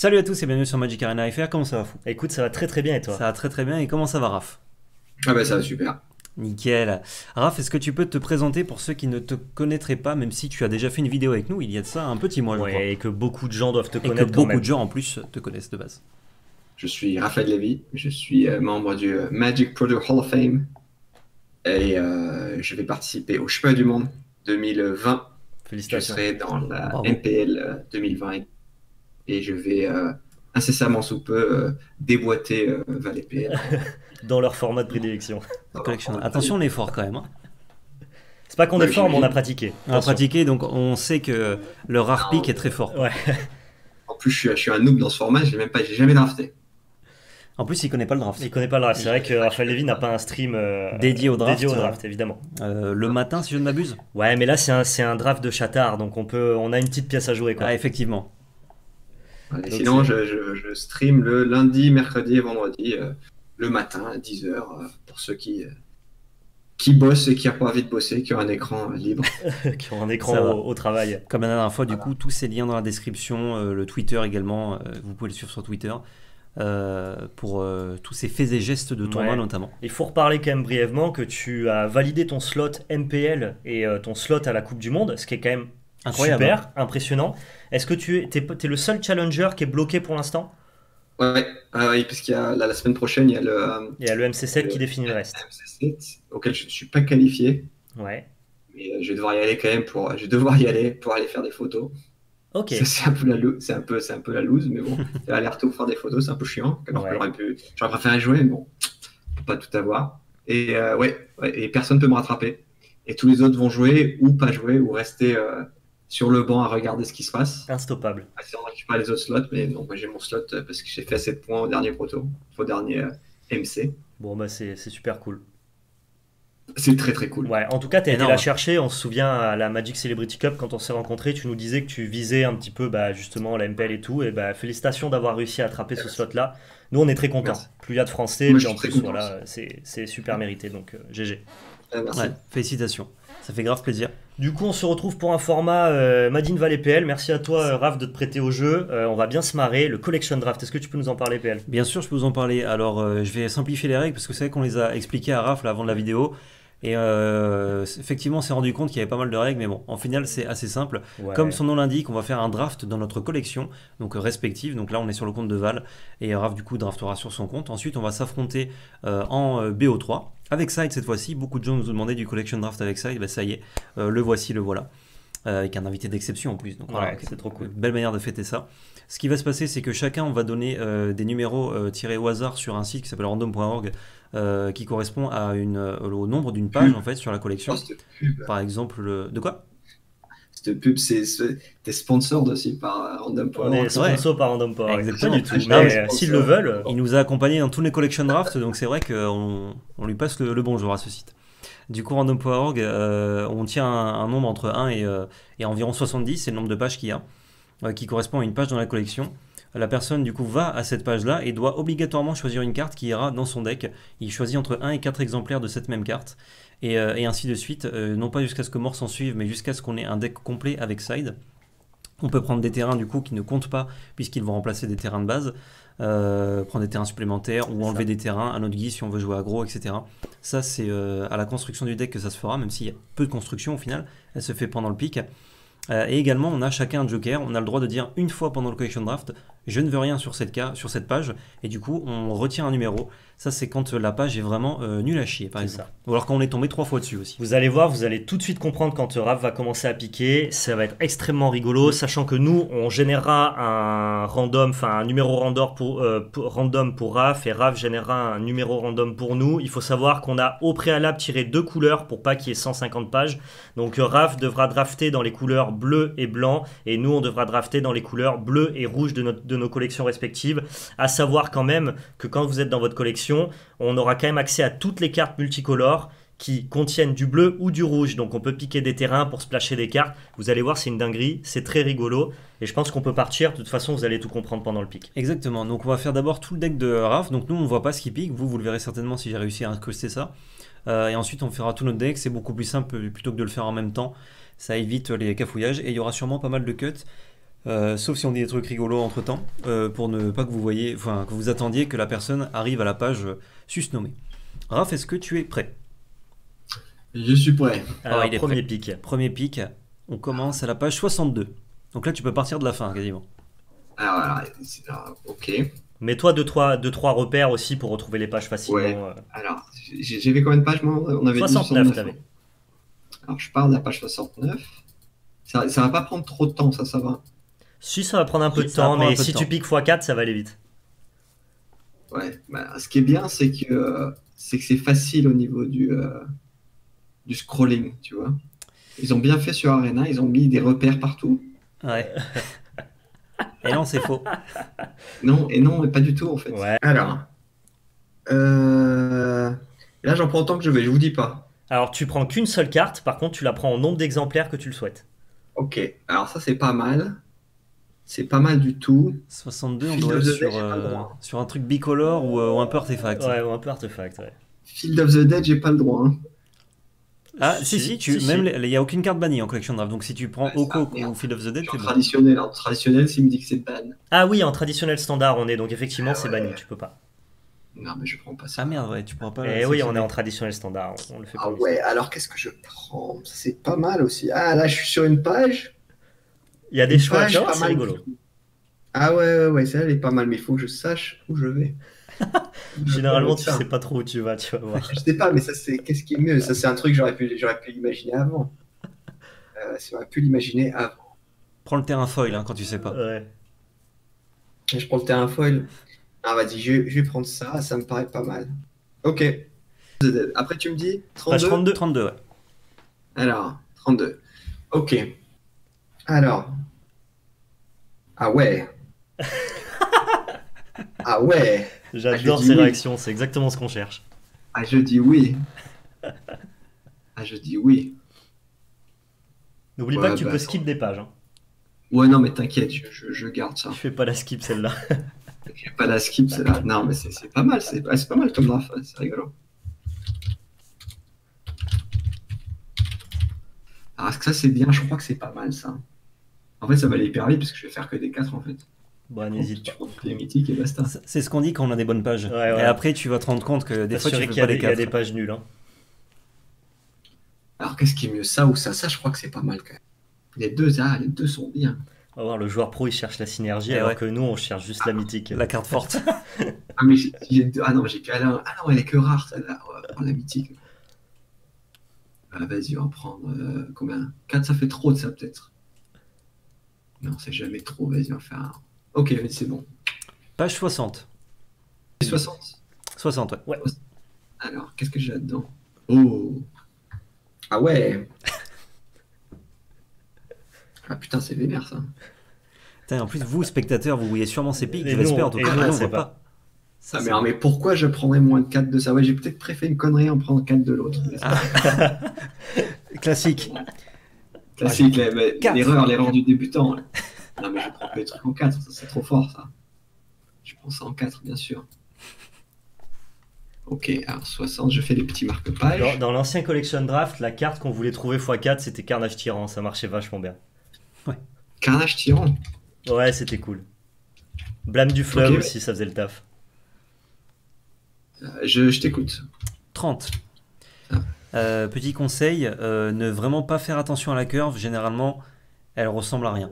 Salut à tous et bienvenue sur Magic Arena FR, comment ça va fou? Écoute, ça va très très bien et toi? Ça va très très bien et comment ça va Raph? Ah bah ça va super. Nickel. Raph, est-ce que tu peux te présenter pour ceux qui ne te connaîtraient pas, même si tu as déjà fait une vidéo avec nous il y a de ça un petit mois, je crois. Et que beaucoup de gens doivent te Et connaître que quand beaucoup même. de gens en plus te connaissent de base. Je suis Raphaël Lévy, je suis euh, membre du euh, Magic Product Hall of Fame et euh, je vais participer au Championnat du Monde 2020. Je Félicitations. serai dans la Bravo. MPL euh, 2020 et je vais euh, incessamment sous peu euh, déboîter euh, Val PL. Dans leur format de prédilection. Collection. Attention, on est fort quand même. hein. C'est pas qu'on Ouais, est fort, mais on a pratiqué. On a pratiqué, donc on sait que le rare pick est très fort. Ouais. En plus, je suis, je suis un noob dans ce format, j'ai même pas, j'ai jamais drafté. En plus, il connaît pas le draft. Il connaît pas le draft. C'est vrai que Raphaël Lévy n'a pas un stream euh, Dédié au draft, dédié au draft, évidemment. Euh, le matin, si je ne m'abuse Ouais, mais là c'est un, c'est un draft de chatard, donc on peut, on a une petite pièce à jouer quoi. Ah, effectivement. Voilà, et Donc, sinon, c'est- je, je- je stream le lundi, mercredi et vendredi, euh, le matin à 10h, pour ceux qui, euh, qui bossent et qui n'ont pas envie de bosser, qui ont un écran euh, libre. qui ont un écran au, au travail. Comme la dernière fois, du Voilà. coup, tous ces liens dans la description, euh, le Twitter également, euh, vous pouvez le suivre sur Twitter, euh, pour euh, tous ces faits et gestes de tournoi Ouais. notamment. Il faut reparler quand même brièvement que tu as validé ton slot MPL et euh, ton slot à la Coupe du Monde, ce qui est quand même Incroyable. super, impressionnant. Est-ce que tu es, le seul challenger qui est bloqué pour l'instant? Ouais, oui, parce qu'il y a la, la semaine prochaine, il y a le euh, Il y a le MC7 qui définit le reste. MC7 auquel je ne suis pas qualifié, Ouais. mais euh, je vais devoir y aller quand même pour, je vais devoir y aller pour aller faire des photos. Ok. C'est un peu la c'est un peu, c'est un peu la loose, mais bon, aller-retour faire des photos, c'est un peu chiant. Alors Ouais. que j'aurais pu, j'aurais préféré jouer, mais bon, faut pas tout avoir. Et euh, ouais, ouais, et personne peut me rattraper. Et tous les autres vont jouer ou pas jouer ou rester euh, sur le banc à regarder ce qui se passe. Instoppable. Ah, si on récupère les autres slots, mais non, moi j'ai mon slot euh, parce que j'ai fait 7 points au dernier proto, au dernier euh, MC. Bon, bah c'est, c'est super cool. C'est très très cool. Ouais, en tout cas, tu as été la chercher. On se souvient à la Magic Celebrity Cup, quand on s'est rencontrés, tu nous disais que tu visais un petit peu bah, justement la MPL et tout. Et bah, félicitations d'avoir réussi à attraper ce slot-là. Nous, on est très contents. Merci. Plus il y a de Français, Moi, en plus, voilà, c'est, c'est super mérité. Donc, euh, GG. Euh, merci. Ouais, félicitations. Ça fait grave plaisir. Du coup, on se retrouve pour un format euh, Madine Valley PL. Merci à toi, euh, Raph, de te prêter au jeu. Euh, on va bien se marrer. Le Collection Draft, est-ce que tu peux nous en parler, PL Bien sûr, je peux vous en parler. Alors, je vais simplifier les règles parce que c'est vrai qu'on les a expliquées à Raph là, avant de la vidéo. Et euh, effectivement, on s'est rendu compte qu'il y avait pas mal de règles, mais bon, en final, c'est assez simple. Ouais. Comme son nom l'indique, on va faire un draft dans notre collection, donc euh, respective. Donc là, on est sur le compte de Val et Raph du coup draftera sur son compte. Ensuite, on va s'affronter euh, en euh, BO3 avec Side cette fois-ci. Beaucoup de gens nous ont demandé du collection draft avec Side. Bah, ça y est, euh, le voici, le voilà. Avec un invité d'exception en plus. Donc, voilà, Ouais, c'est trop cool. Belle manière de fêter ça. Ce qui va se passer, c'est que chacun on va donner des numéros tirés au hasard sur un site qui s'appelle random.org euh, qui correspond à une, euh, au nombre d'une page en fait sur la collection. Oh, pub, Par exemple, le... de quoi? Cette pub, c'est t'es sponsored aussi par euh, Random On est Power. sponsor par Random Power. Exactement. Pas du tout. Ah, Mais euh, s'ils le veulent, Il nous a accompagnés dans tous les collection drafts, donc c'est vrai qu'on on lui passe le, le bonjour à ce site. Du coup, random.org, euh, on tient un, un nombre entre 1 et, euh, et environ 70, c'est le nombre de pages qu'il y a, euh, qui correspond à une page dans la collection. La personne, du coup, va à cette page-là et doit obligatoirement choisir une carte qui ira dans son deck. Il choisit entre 1 et 4 exemplaires de cette même carte, et, euh, et ainsi de suite, euh, non pas jusqu'à ce que mort s'en suive, mais jusqu'à ce qu'on ait un deck complet avec side. On peut prendre des terrains du coup qui ne comptent pas puisqu'ils vont remplacer des terrains de base, euh, prendre des terrains supplémentaires ou enlever ça. des terrains à notre guise si on veut jouer aggro, etc. Ça c'est à la construction du deck que ça se fera, même s'il y a peu de construction au final, elle se fait pendant le pic. Et également on a chacun un joker, on a le droit de dire une fois pendant le collection draft, je ne veux rien sur cette, sur cette page, et du coup on retient un numéro. Ça c'est quand la page est vraiment euh, nulle à chier par exemple. ça. Ou alors quand on est tombé trois fois dessus aussi. Vous allez voir, vous allez tout de suite comprendre quand euh, Raph va commencer à piquer. Ça va être extrêmement rigolo, sachant que nous, on générera un random, enfin un numéro random pour, euh, pour- random pour Raph et Raph générera un numéro random pour nous. Il faut savoir qu'on a au préalable tiré deux couleurs pour pas qu'il y ait 150 pages. Donc euh, Raph devra drafter dans les couleurs bleu et blanc et nous, on devra drafter dans les couleurs bleu et rouge de, notre- de nos collections respectives. À savoir quand même que quand vous êtes dans votre collection, on aura quand même accès à toutes les cartes multicolores qui contiennent du bleu ou du rouge. Donc on peut piquer des terrains pour splasher des cartes. Vous allez voir, c'est une dinguerie, c'est très rigolo. Et je pense qu'on peut partir. De toute façon, vous allez tout comprendre pendant le pic. Exactement, donc on va faire d'abord tout le deck de Raph, donc nous on voit pas ce qui pique, vous vous le verrez certainement si j'ai réussi à incruster ça. Euh, et ensuite on fera tout notre deck, c'est beaucoup plus simple plutôt que de le faire en même temps, ça évite les cafouillages et il y aura sûrement pas mal de cuts. Euh, sauf si on dit des trucs rigolos entre temps, pour ne pas que vous voyez, enfin que vous attendiez que la personne arrive à la page susnommée. Raph, est-ce que tu es prêt? Je suis prêt. Alors, Ah, il est premier prêt. pic. Premier pic, on commence à la page 62. Donc là, tu peux partir de la fin quasiment. Alors, alors, ok. Mets-toi 2-3 deux, trois repères aussi pour retrouver les pages facilement. Ouais. euh. Alors, j'ai- j'avais combien de pages moi On avait dit 69, t'avais. Alors, je pars de la page 69. Ça, ça va pas prendre trop de temps, ça, ça va. Si, ça va prendre un peu de temps, mais si tu piques x4, ça va aller vite. Ouais. Bah, ce qui est bien, c'est que euh, c'est que c'est facile au niveau du euh, du scrolling, tu vois. Ils ont bien fait sur Arena, ils ont mis des repères partout. Ouais. Et non, c'est faux. Non, et non, et pas du tout en fait. Ouais. Alors, euh, là, j'en prends autant que je vais. Je vous dis pas. Alors, tu prends qu'une seule carte, par contre, tu la prends en nombre d'exemplaires que tu le souhaites. Ok. Alors ça, c'est pas mal. C'est pas mal du tout. 62, on doit être sur, euh, sur un truc bicolore ou, euh, ou un peu artefact. Ouais, ou un peu artefact, ouais. Field of the Dead, j'ai pas le droit. hein. Ah, si, si, tu, si, même si. il n'y a aucune carte bannie en collection draft. Donc si tu prends Ouais, Oko ou Field of the Dead, suis t'es en bon. traditionnel. En traditionnel, s'il me dit que c'est ban. Ah oui, en traditionnel standard, on est donc effectivement, Ah c'est ouais. banni, tu peux pas. Non, mais je prends pas ça. Ah merde, ouais, tu pourras pas. Eh oui, on est en traditionnel standard, on, on le fait pas. Ah ouais, alors qu'est-ce que je prends? C'est pas mal aussi. Ah là, je suis sur une page. Il y a des Une choix, page c'est mal rigolo. Ah ouais, ouais, ouais, celle-là, elle est pas mal, mais il faut que je sache où je vais. Généralement, tu sais pas trop où tu vas, tu vas voir. Je sais pas, mais ça, c'est qu'est-ce qui est mieux? Ça, c'est un truc que j'aurais pu, j'aurais pu l'imaginer avant. Euh, j'aurais pu l'imaginer avant. Prends le terrain foil hein, quand tu sais pas. Ouais. Je prends le terrain foil. Ah, vas-y, je, je vais prendre ça, ça me paraît pas mal. Ok. Après, tu me dis Page 32 32. 32, ouais. Alors, 32. Ok. Alors. Ah ouais. ah ouais. J'adore Ah, je ces oui. réactions, c'est exactement ce qu'on cherche. Ah, je dis oui. Ah, je dis oui. N'oublie Ouais, pas que tu bah, peux skip des pages. Hein. Ouais, non, mais t'inquiète, je, je- je garde ça. Tu fais pas la skip celle-là. Je vais pas la skip, celle-là. Non, mais c'est pas mal, c'est pas, mal comme draft, c'est rigolo. Alors, est-ce que ça c'est bien? Je crois que c'est pas mal ça. En fait, ça va aller hyper vite parce que je vais faire que des 4 en fait. Bon, n'hésite Tu pas. prends les mythiques et basta. C'est- ce qu'on dit quand on a des bonnes pages. Ouais, ouais. Et après, tu vas te rendre compte que des fois, tu fais qu'il y, a pas des- les il y a des quatre. pages nulles. Hein. Alors, qu'est-ce qui est mieux, ça ou ça? Ça, je crois que c'est pas mal quand même. Les deux, ah, les deux sont bien. On va voir, le joueur pro il cherche la synergie Eh alors ouais. que nous on cherche juste la mythique. La carte forte. Ah, mais j'ai j'ai deux- ah non, j'ai ah ah non, elle est que rare celle-là. On va prendre la mythique. Ah, Vas-y, on va prendre euh, combien? 4, ça fait trop de ça peut-être. Non, c'est jamais trop. Vas-y, on va faire un. Ok, c'est bon. Page 60. 60. 60, ouais. Alors, qu'est-ce que j'ai là-dedans? Oh Ah ouais Ah putain, c'est vénère ça. Putain, en plus, vous, spectateurs, vous voyez sûrement ces pics, Et je nous, l'espère. En tout et cas, nous, nous, on voit pas. pas. Ça, Ah, mais, mais pourquoi je prendrais moins de 4 de ça? Ouais, j'ai peut-être préféré une connerie en prenant 4 de l'autre. c'est Classique. Classique, la- Quatre. l'erreur, l'erreur du débutant. Non, mais je prends les trucs en 4, ça c'est trop fort ça. Je prends ça en 4, bien sûr. Ok, alors 60, je fais les petits marque-pages. dans l'ancien collection draft, la carte qu'on voulait trouver x4 c'était Carnage Tyran, ça marchait vachement bien. Carnage tyran. Ouais, c'était cool. Blâme du fleuve aussi, ça faisait le taf. Euh, je je t'écoute. 30. Euh, petit conseil, euh, ne vraiment pas faire attention à la curve. Généralement, elle ressemble à rien.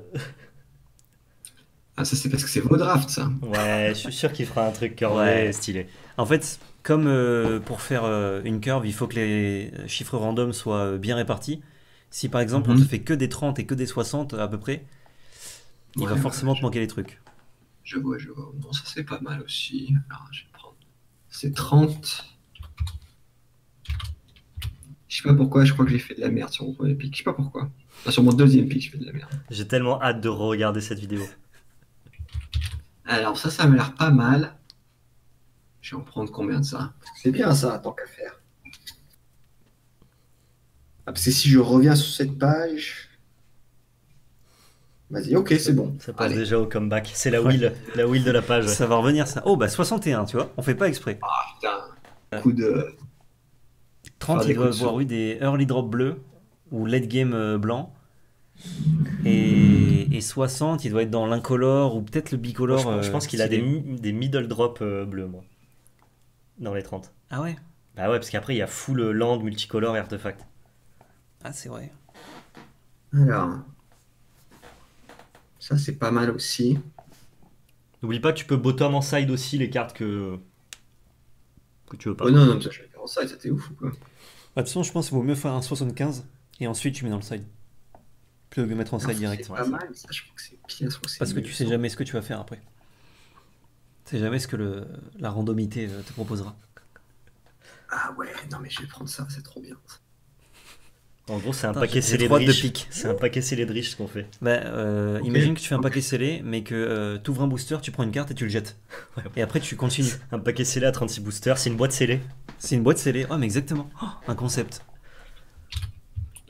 Ah, ça c'est parce que c'est vos drafts, ça. Ouais, je suis sûr qu'il fera un truc curvé Ouais. stylé. En fait, comme euh, pour faire euh, une curve, il faut que les chiffres random soient euh, bien répartis. Si par exemple on Mhm. te fait que des 30 et que des 60 à peu près, il va forcément ouais, te manquer des trucs. Je vois, je vois. Non, ça c'est pas mal aussi. Alors, je vais prendre. C'est 30. Je sais pas pourquoi, je crois que j'ai fait de la merde sur mon premier pic. Je sais pas pourquoi. Enfin, sur mon deuxième pic, je fais de la merde. J'ai tellement hâte de regarder cette vidéo. Alors, ça, ça m'a l'air pas mal. Je vais en prendre combien de ça? C'est bien ça, tant qu'à faire. Ah, parce que si je reviens sur cette page. Vas-y, ok, c'est bon. Ça passe Allez. déjà au comeback. C'est la Ouais. wheel, la wheel de la page. Ça va revenir ça. Oh bah 61, tu vois, on fait pas exprès. Putain, coup de. 30, Faire des il doit avoir eu des early drop bleus ou late game euh, blanc. Et, et 60, il doit être dans l'incolore ou peut-être le bicolore. je, euh, pense qu'il a des, middle drop euh, bleus, moi. Dans les 30. Ah ouais? Bah ouais, parce qu'après, il y a full land, multicolore et artefact. Ah, c'est vrai. Alors. Ça, c'est pas mal aussi. N'oublie pas que tu peux bottom en side aussi les cartes que. que tu veux pas. Oh non, non, ça, je vais faire en side, ça t'es ouf ou quoi toute façon, je pense qu'il vaut mieux faire un 75 et ensuite tu mets dans le side. Plutôt que de mettre en side direct. C'est pas mal, ça, je crois que c'est pire. Parce que tu sais jamais ce que tu vas faire après. Tu sais jamais ce que le, la randomité euh, te proposera. Ah ouais, non, mais je vais prendre ça, c'est trop bien. En gros, c'est un paquet scellé de de pique. C'est un paquet scellé de riches ce qu'on fait. Bah, euh, Imagine que tu fais un paquet scellé, mais que tu ouvres un booster, tu prends une carte et tu le jettes. Ouais. Et après tu continues. Un paquet scellé à 36 boosters, c'est une boîte scellée. C'est une boîte scellée. Ouais, mais exactement. Oh, un concept.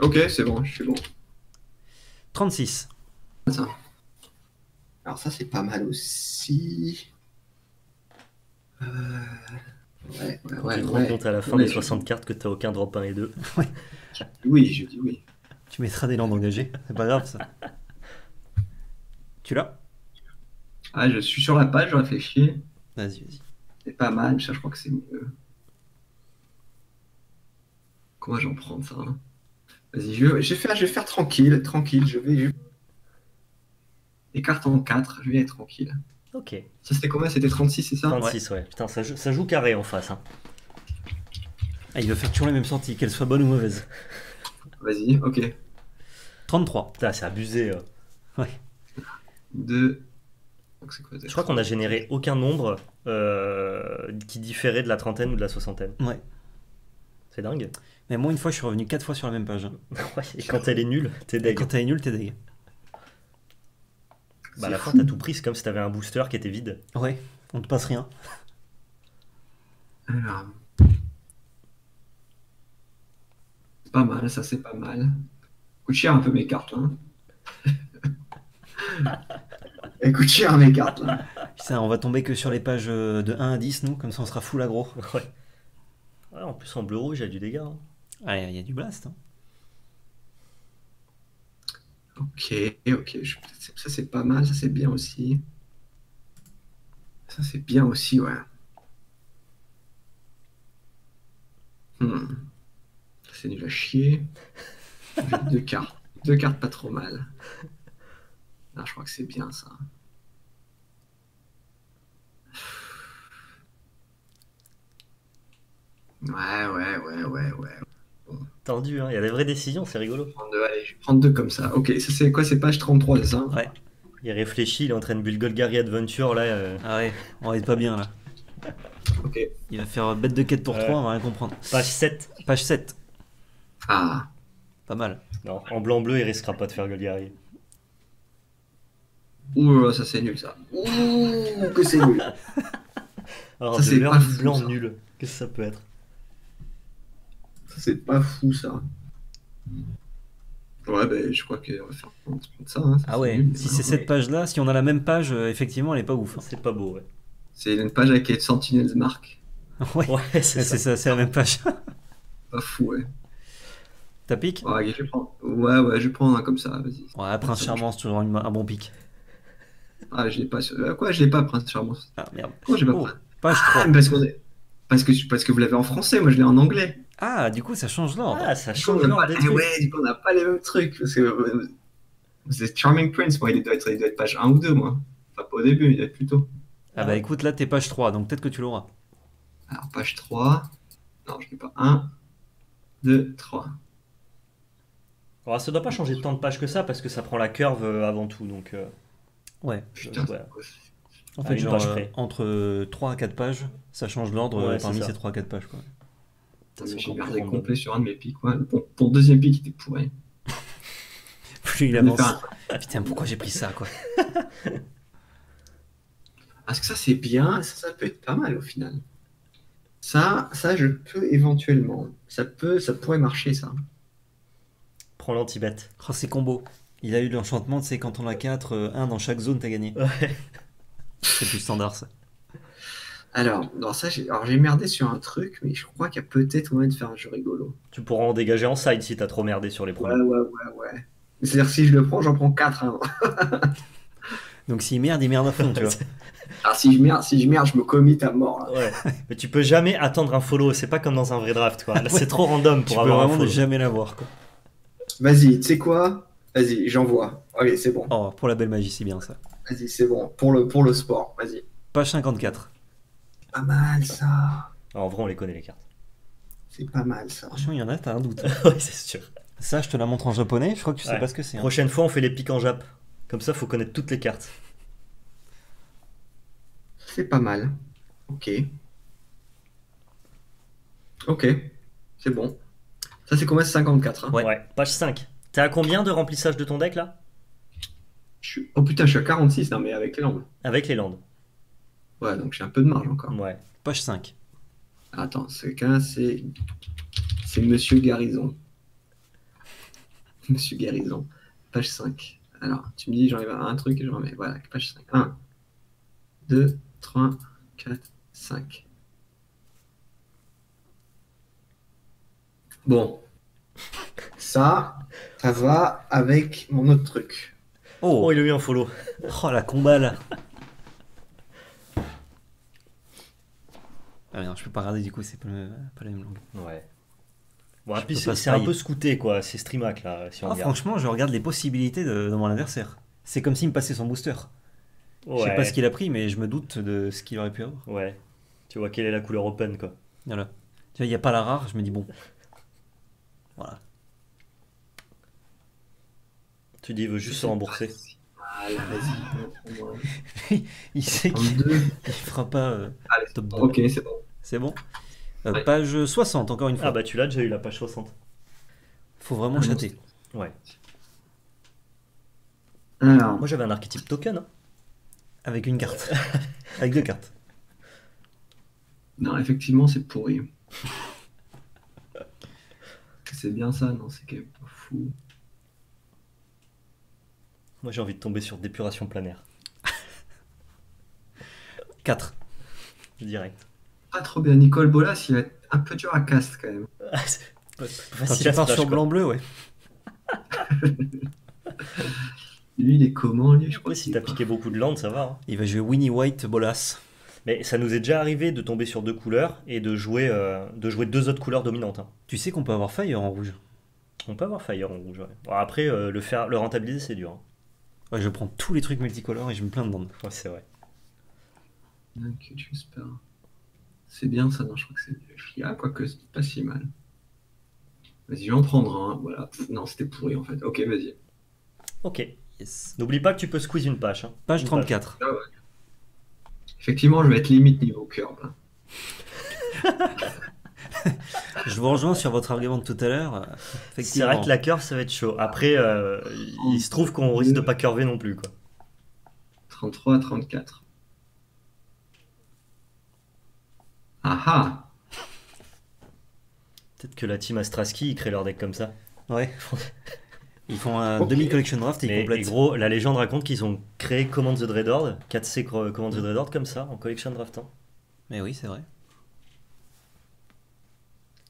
Ok, c'est bon, je suis bon. 36. Alors ça, c'est pas mal aussi. Euh... Ouais, ouais, tu te rends ouais. compte à la fin Ouais, des je- 60 cartes que t'as aucun drop 1 et 2. Oui, je dis oui. Tu mettras des landes engagées. C'est pas grave ça. Tu l'as? Ah, je suis sur la page, je réfléchis. Vas-y, vas-y. C'est pas mal, ça, je crois que c'est mieux. Comment j'en prends ça hein Vas-y, je, vais- je, vais faire, je vais faire tranquille, tranquille. Je vais. Je... Cartes en 4, je vais être tranquille. Ok. Ça, c'était combien? C'était 36, c'est ça? 36, ouais. Putain, ça joue, ça joue carré en face. Hein. Ah, il va faire toujours les mêmes sorties, qu'elles soient bonnes ou mauvaises. Vas-y, ok. 33. Putain, c'est abusé. euh. 2. Donc, c'est quoi Je crois qu'on a généré aucun nombre euh, qui différait de la trentaine ou de la soixantaine. Ouais. C'est dingue. Mais moi, une fois, je suis revenu 4 fois sur la même page. hein. Ouais, et quand elle est nulle, t'es Et deg. quand t'es nul, t'es deg. Bah, à la fin, t'as tout pris. C'est comme si t'avais un booster qui était vide. Ouais, on te passe rien. Alors. C'est pas mal, ça c'est pas mal. Coûte cher un peu mes cartes. Elle coûte cher mes cartes là. Putain, on va tomber que sur les pages euh, de 1 à 10, nous, comme ça on sera full aggro. Ouais. Ouais, en plus, en bleu rouge, il y a du dégât. hein. Ah, il y a du blast. hein. Ok, ok. Ça c'est pas mal, ça c'est bien aussi. Ça c'est bien aussi, ouais. Hmm. C'est nul à chier. Deux cartes. Deux cartes pas trop mal. Là, je crois que c'est bien ça. Ouais, ouais, ouais, ouais, ouais. Tendu, hein. Il y a des vraies décisions, c'est rigolo. Je vais prendre deux, allez, je vais prendre deux comme ça. Ok, ça c'est quoi C'est page 33, c'est ça Ouais. Il réfléchit, il est en train de build Golgari Adventure là. euh, Ah ouais, on va être pas bien là. Ok. Il va faire bête de quête tour Ouais. 3, on va rien comprendre. Page 7. Page 7, Ah, Oh, pas mal. Non, en blanc-bleu, il risquera pas de faire Golgari. ouh, ça c'est nul ça. Ouh, que c'est nul. Alors, Ça, de c'est l'heure pas du fou, blanc ça. nul. Qu'est-ce que ça peut être? C'est pas fou ça. Ouais, ben je crois qu'on va faire on va se prendre ça. hein. Ça, Ah ouais, nul. si c'est cette page là, si on a la même page, euh, effectivement, elle est pas ouf. hein. C'est pas beau, ouais. C'est une page avec les Sentinels Mark. ouais, Ouais, c'est ça. c'est la même page. Pas fou, ouais. T'as pique? Ouais, je vais prendre. Ouais, ouais, je vais prendre un comme ça, vas-y. Ouais, Prince Charmant, c'est toujours une- un bon pic. Ah, je l'ai pas. sur- euh, Quoi, je l'ai pas, Prince Charmant? Ah merde. Pourquoi j'ai pas Oh, Prince page Ah, 3. mais parce, est... parce, que, parce que vous l'avez en français, moi je l'ai en anglais. Ah, du coup, ça change l'ordre. Ah, ça change l'ordre ouais, du coup, on n'a pas les mêmes trucs. Parce que euh, c'est Charming Prince, moi, il doit, être, il doit être page 1 ou 2, moi. Enfin, pas au début, il doit être plus tôt. Ah bah écoute, là, t'es page 3, donc peut-être que tu l'auras. Alors, page 3. Non, je l'ai pas. 1, 2, 3. Alors, ça doit pas changer tant de pages que ça parce que ça prend la curve euh, avant tout. Donc, euh, Ouais. Putain, Ouais. En À fait, une genre, euh, entre 3 à 4 pages, ça change l'ordre Ouais, euh, parmi ces 3 à 4 pages. Quoi. J'ai random. complet sur un de mes pics. Ouais. Bon, pour le deuxième pic, il était pourri. Plus il avance. un- Putain, pourquoi j'ai pris ça, quoi? Parce que ça, c'est bien? Ça, ça peut être pas mal au final. Ça, ça, je peux éventuellement. Ça peut, ça pourrait marcher, ça. prends l'anti-bet. Oh, c'est combo. Il a eu l'enchantement, tu sais, quand on a 4, 1 dans chaque zone, t'as gagné. Ouais. C'est plus standard, ça. Alors, non, ça, j'ai, alors j'ai merdé sur un truc, mais je crois qu'il y a peut-être moyen de faire un jeu rigolo. Tu pourras en dégager en side si t'as trop merdé sur les Ouais, premiers. ouais, ouais, ouais. C'est-à-dire, si je le prends, j'en prends 4. Hein. Donc s'il merde, il merde à fond, tu vois. Alors, si je merde, si je merde, je me commit à mort. Là. Ouais. Mais tu peux jamais attendre un follow. C'est pas comme dans un vrai draft, quoi. Là, c'est trop random tu pour peux avoir un vraiment ne follow. jamais l'avoir, quoi. Vas-y, tu sais quoi? Vas-y, j'envoie. Allez, c'est bon. Oh, pour la belle magie, c'est bien ça. Vas-y, c'est bon. Pour le, pour le sport, vas-y. Page 54. Pas mal, ça. En vrai, on les connaît, les cartes. C'est pas mal, ça. Franchement, il y en a, t'as un doute. oui, c'est sûr. Ça, je te la montre en japonais, je crois que tu sais Ouais. pas ce que c'est. hein. Prochaine fois, on fait les pics en Jap. Comme ça, faut connaître toutes les cartes. C'est pas mal. Ok. Ok. C'est bon. Ça, c'est combien? C'est 54. Hein Ouais. Ouais. Page 5. T'es à combien de remplissage de ton deck, là? Je suis- Oh putain, je suis à 46. Non, mais avec les langues. Avec les landes. Ouais, donc j'ai un peu de marge encore. Ouais. Page 5. Attends, ce cas, c'est. C'est Monsieur Garrison. Monsieur Garrison. Page 5. Alors, tu me dis, j'enlève un truc et je remets. Voilà, page 5. 1, 2, 3, 4, 5. Bon. Ça, ça va avec mon autre truc. Oh, Oh, il a eu un follow. oh la combat là. Ah non, je peux pas regarder du coup, c'est pas, le- pas la même langue. Ouais. Bon, Je puis c'est un peu scouté, quoi. C'est Streamac, là, si on Ah, regarde. franchement, je regarde les possibilités de, de mon adversaire. C'est comme s'il me passait son booster. Je sais Ouais. pas ce qu'il a pris, mais je me doute de ce qu'il aurait pu avoir. Ouais. Tu vois quelle est la couleur open, quoi. Voilà. Tu vois, il n'y a pas la rare, je me dis bon. Voilà. Tu dis, il veut juste se rembourser. Voilà, vas-y. Il sait qu'il fera pas euh, Allez, top 2. Ok, c'est bon. C'est bon Euh, Ouais. Page 60, encore une fois. Ah, bah tu l'as déjà eu, la page 60. Faut vraiment Ah. Ouais. Alors, Moi, j'avais un archétype token. hein. Avec une carte. Avec deux cartes. non, effectivement, c'est pourri. C'est bien ça, non, c'est quand même pas fou. Moi, j'ai envie de tomber sur dépuration planaire. 4. Direct. Pas trop bien. Nicole Bolas, il va être un peu dur à cast quand même. Ah, pas- pas Quand facile tu pars sur blanc-bleu, ouais. Lui, il est comment, lui Je crois Ouais, si t'as est piqué beaucoup de landes, ça va. hein. Il va jouer Winnie White Bolas. Mais ça nous est déjà arrivé de tomber sur deux couleurs et de jouer, euh, de jouer deux autres couleurs dominantes. hein. Tu sais qu'on peut avoir Fire en rouge. On peut avoir Fire en rouge. ouais. Bon, après, euh, le, faire, le rentabiliser, c'est dur. hein. Ouais, je prends tous les trucs multicolores et je me plains dedans. Ouais, c'est vrai. pas. Ok, tu espères. C'est bien ça, non, je crois que c'est. Ah, quoique, c'est pas si mal. Vas-y, je vais en prendre un. Voilà. Non, c'était pourri en fait. Ok, vas-y. Ok. Yes. N'oublie pas que tu peux squeeze une page. hein. Page Une 34. Effectivement, je vais être limite niveau curve. Je vous rejoins sur votre argument de tout à l'heure. euh, C'est vrai que la curve, ça va être chaud. Après, euh, il se trouve qu'on risque de pas curver non plus. Quoi. 33 à 34. Ah ah Peut-être que la team Astraski, ils créent leur deck comme ça. Ouais. Ils font un demi-collection draft et ils Mais, et complètent. gros, la légende raconte qu'ils ont créé Command the Dreadhorde, 4C cro- Command the Dreadhorde comme ça, en collection draft. hein. Mais oui, c'est vrai.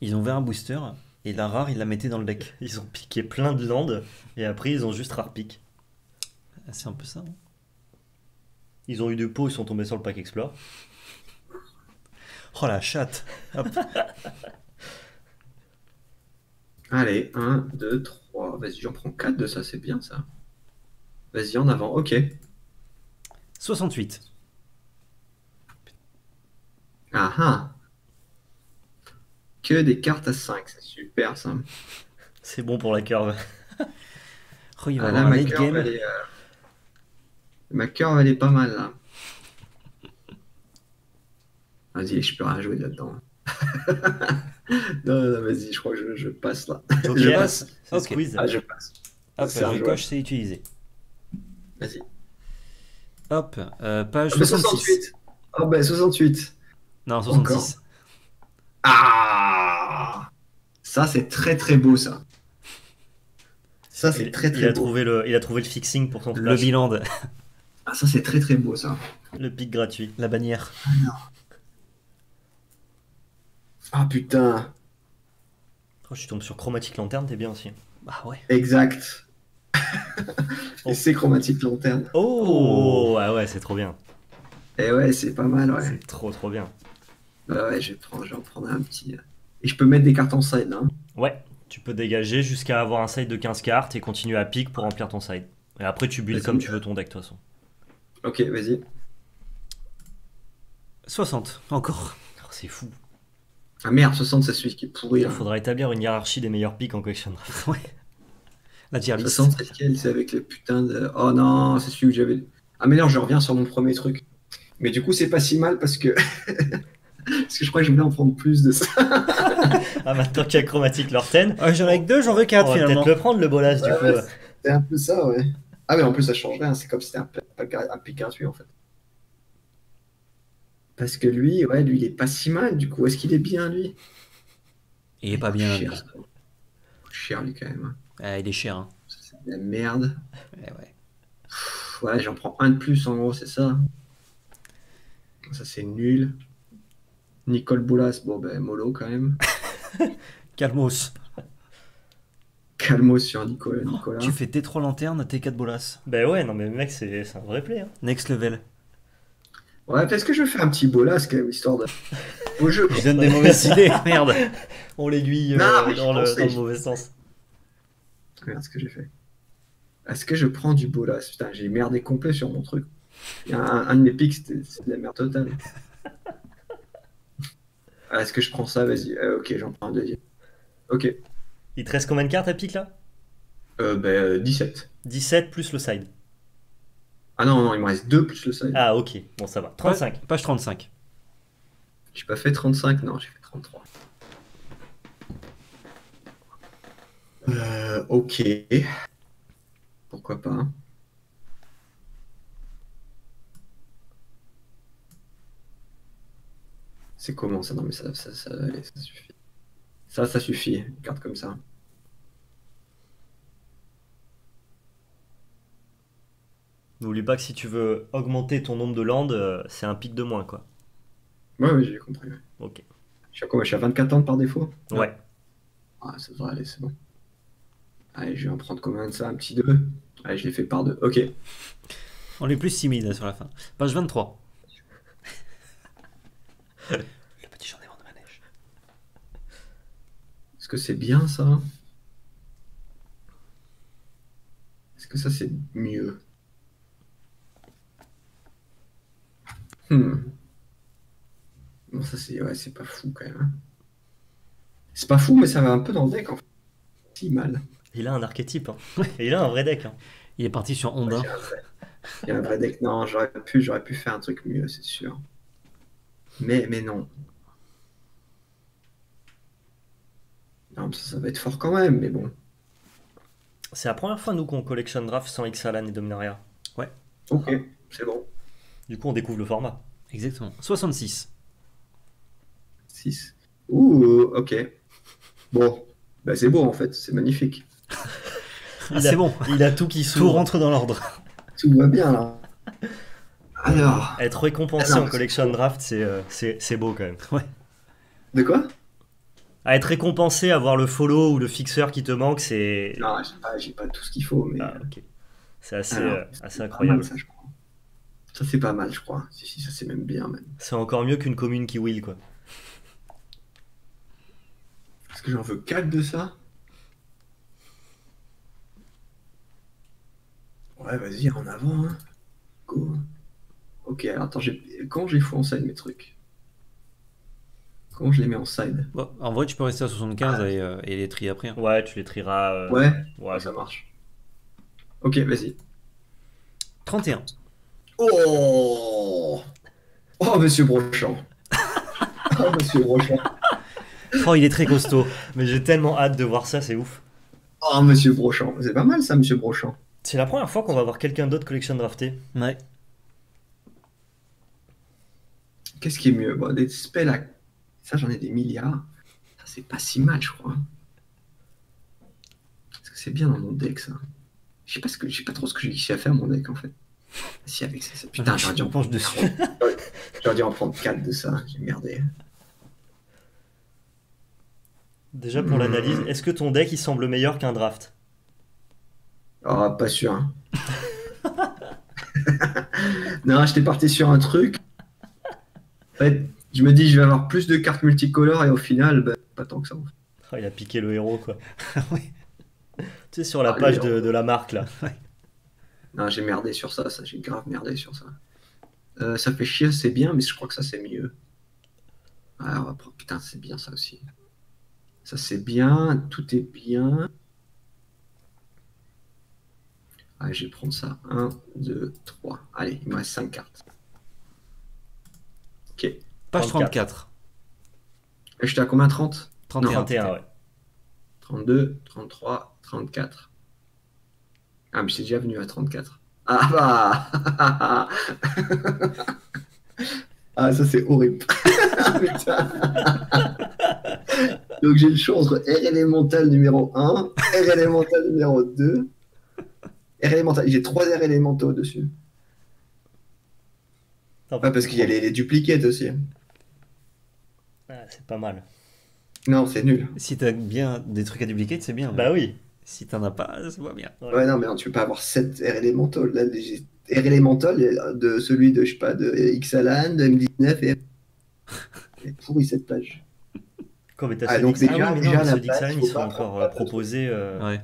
Ils ont ouvert un booster et la rare, ils la mettaient dans le deck. Ils ont piqué plein de landes et après ils ont juste rare pick. Ah, C'est un peu ça. hein. Ils ont eu du pot, ils sont tombés sur le pack Explore. Oh la chatte Hop. Allez, 1, 2, 3. Vas-y, j'en prends 4 de ça, c'est bien ça. Vas-y, en avant. Ok. 68. Ah ah Que des cartes à 5, c'est super ça. C'est bon pour la curve. Oh, il va Ah, avoir là, un ma late curve, game. elle est, euh, ma curve, elle est pas mal là. Vas-y, je peux rien jouer là-dedans. non, non, vas-y, je crois que je, je passe là. Ok, Je passe. c'est Ok. squeeze. Ah, je passe. Hop, C'est un le joueur. coche, c'est utilisé. Vas-y. Hop, euh, page Ah, bah, 66. 68. Oh, bah 68. Non, 66. Ah Ça, c'est très très beau ça. Ça, c'est Il, très il très a beau. trouvé le, il a trouvé le fixing pour son Le bilan, Ah, ça, c'est très très beau ça. Le pic gratuit. la bannière. Ah putain. Oh, je tombe sur Chromatic Lanterne, t'es bien aussi. Bah ouais. Exact. Et c'est chromatique lanterne. Oh, ah ouais, c'est trop bien. Et ouais, c'est pas mal, ouais. C'est trop trop bien. Ouais, ouais, je vais, prendre, je vais en prendre un petit. euh. Et je peux mettre des cartes en side, hein. Ouais, tu peux dégager jusqu'à avoir un side de 15 cartes et continuer à pique pour remplir ton side. Et après, tu builds comme tu veux ton deck, de toute façon. Ok, vas-y. 60, encore. Oh, c'est fou. Ah merde, 60, c'est celui qui est pourri. Il Hein. faudra établir une hiérarchie des meilleurs pics en collection draft. Ouais. La tier list. 60, c'est lequel? C'est avec le putain de. Oh non, c'est celui que j'avais. Ah, mais non, je reviens sur mon premier truc. Mais du coup, c'est pas si mal parce que. parce que je crois que je voulais en prendre plus de ça. Ah, maintenant qu'il y a chromatique Lorten, Ah, J'en ai que deux, j'en veux on quatre va finalement. peut-être le prendre le bolas du Ouais, coup. ouais. C'est un peu ça, ouais. Ah, mais en plus, ça change rien. C'est comme si c'était un, pic gratuit, en fait. Parce que lui, ouais, lui, il est pas si mal, du coup. Est-ce qu'il est bien, lui? Il est pas bien. Cher. Cher, lui, quand même. hein. Ah, il est cher. Hein. C'est de la merde. Ouais. Pff, Ouais, j'en prends un de plus, en gros, c'est ça. Ça, c'est nul. Nicole Boulas, bon, ben, mollo, quand même. Calmos. Calmo sur Nicolas. Nicolas. Tu fais T3 lanternes, T4 bolas. Ben ouais, non mais mec, c'est un vrai play. Hein. Next level. Ouais, parce que je fais un petit bolas, quand même, histoire de. Au jeu. Je donne des mauvaises idées, merde. On l'aiguille euh, dans, le, dans mauvais sens. Regarde ce que j'ai fait. Est-ce que je prends du bolas Putain, j'ai merdé complet sur mon truc. Un, un de mes pics, c'était- c'est de la merde totale. Ah, Est-ce que je prends ça? Vas-y. Euh, ok, j'en prends un deuxième. Ok. Il te reste combien de cartes à pique là? Euh, ben, euh, 17. 17 plus le side. Ah non, non, il me reste 2 plus le side. Ah ok, bon ça va. 35. Page 35. J'ai pas fait 35, non, j'ai fait 33. Euh, ok. Pourquoi pas. C'est comment ça? Non mais ça, ça, ça, allez, ça suffit. Ça, ça suffit, une carte comme ça. N'oublie pas que si tu veux augmenter ton nombre de landes, euh, c'est un pic de moins quoi. Ouais, ouais, j'ai compris. Ok. Je suis à quoi? Je suis à 24 ans par défaut? Ouais. Ah, ça devrait aller, c'est bon. Allez, je vais en prendre combien de ça? Un petit 2 Allez, je l'ai fait par 2. Ok. On est plus timide sur la fin. Page 23. Le petit journée de manège. Est-ce que c'est bien ça? Est-ce que ça c'est mieux? Hmm. Bon, ça c'est ouais, c'est pas fou quand même. hein. C'est pas fou, mais ça va un peu dans le deck en fait. Si mal. Il a un archétype. Hein. Il a un vrai deck. Hein. Il est parti sur Honda. Il y a un vrai- il y a un vrai deck. Non, j'aurais pu, j'aurais pu faire un truc mieux, c'est sûr. Mais, mais non. Non, ça, ça va être fort quand même, mais bon. C'est la première fois nous qu'on collectionne draft sans Ixalan et Dominaria. Ok, c'est bon. Du coup on découvre le format. Exactement. 66. 6. Ouh, ok. Bon, bah c'est beau en fait, c'est magnifique. Ah, c'est bon. Il a tout qui Tout rentre dans l'ordre. Tout va bien là. Alors, Être récompensé Ah non, en collection draft, c'est euh, c'est c'est beau quand même. de quoi? À être récompensé, avoir le follow ou le fixeur qui te manque, c'est Non, j'ai pas, j'ai pas tout ce qu'il faut, mais Ah. C'est assez, Alors, euh, assez incroyable. mal, ça, je crois. Ça c'est pas mal, je crois. Si, si, ça c'est même bien, même. C'est encore mieux qu'une commune qui will quoi. Est-ce que j'en veux 4 de ça Ouais, vas-y, en avant. Hein. Go. Ok, alors attends, j'ai- fous en side mes trucs? Comment je les mets en side? Bon, en vrai, tu peux rester à 75 Ah. et, euh, et les trier après. hein. Ouais, tu les trieras. euh, Ouais, ouais, ça marche. Ok, vas-y. 31. Oh Oh, monsieur Brochant Oh, monsieur Brochant Oh, il est très costaud. Mais j'ai tellement hâte de voir ça, c'est ouf. Oh, monsieur Brochant C'est pas mal ça, monsieur Brochant C'est la première fois qu'on va voir quelqu'un d'autre collection drafté. Ouais. Qu'est-ce qui est mieux? Bon, des spells à... Ça, j'en ai des milliards. Ça, c'est pas si mal, je crois. Parce que c'est bien dans mon deck, ça. Je sais pas, ce que... pas trop ce que j'ai à faire, mon deck, en fait. Si, avec ça, ça- Putain, j'aurais dû, en... penche dessus. j'aurais dû en prendre 4 de ça. J'ai merdé. Déjà pour Hmm. l'analyse, est-ce que ton deck il semble meilleur qu'un draft? Ah, pas sûr. hein. non, j'étais parti sur un truc. En fait, je me dis, je vais avoir plus de cartes multicolores et au final, bah, pas tant que ça. Ah, il a piqué le héros, quoi. Oui. Tu sais, sur la Ah, page de la marque, là. Non, j'ai merdé sur ça, ça j'ai grave merdé sur ça. Euh, ça fait chier, c'est bien, mais je crois que ça c'est mieux. Ah, on va prendre- Putain, c'est bien ça aussi. Ça c'est bien, tout est bien. Ah, je vais prendre ça. 1, 2, 3. Allez, il me reste 5 cartes. Ok. Page 34. 34. j'étais à combien 30 31. 31, ouais. 32, 33, 34. Ah, mais c'est déjà venu à 34. Ah bah Ah, ça c'est horrible. Ah. Donc j'ai le choix entre R élémental numéro 1, R élémental numéro 2. R élémental, j'ai 3 R élémentaux dessus. Non, Ouais, parce qu'il y a les, les duplicates aussi. Ah, c'est pas mal. Non, c'est nul. Si t'as bien des trucs à dupliquer, c'est bien. Bah oui. Si t'en as pas, c'est pas bien. Ouais, non, mais non, tu peux pas avoir 7 R élémentaux. Là, R élémental de celui de, je sais pas, de Xalan, de M19 et. C'est pourri cette page. Quoi, mais t'as Ah, donc déjà- ah mais déjà, non, ceux ils sont encore euh, pas proposés. euh, Ouais.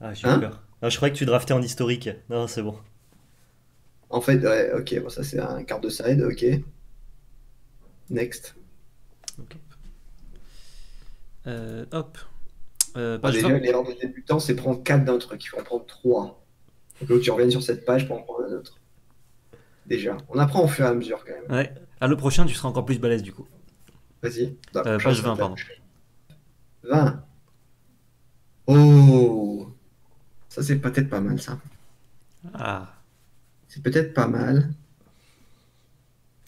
Ah, j'ai Hein eu peur. Non, je croyais que tu draftais en historique. Non, c'est bon. En fait, ouais, ok, bon, ça c'est un quart de side, ok. Next. Euh, hop. Euh, Bah, page déjà, 20. l'erreur de débutant, c'est prendre 4 d'un truc. Il faut en prendre 3. Donc là, tu reviennes sur cette page pour en prendre un autre. Déjà. On apprend au fur et à mesure quand même. Ouais. À le prochain, tu seras encore plus balèze du coup. Vas-y. La Euh, page 20, step. pardon. 20. Oh Ça, c'est peut-être pas mal, ça. Ah. C'est peut-être pas mal.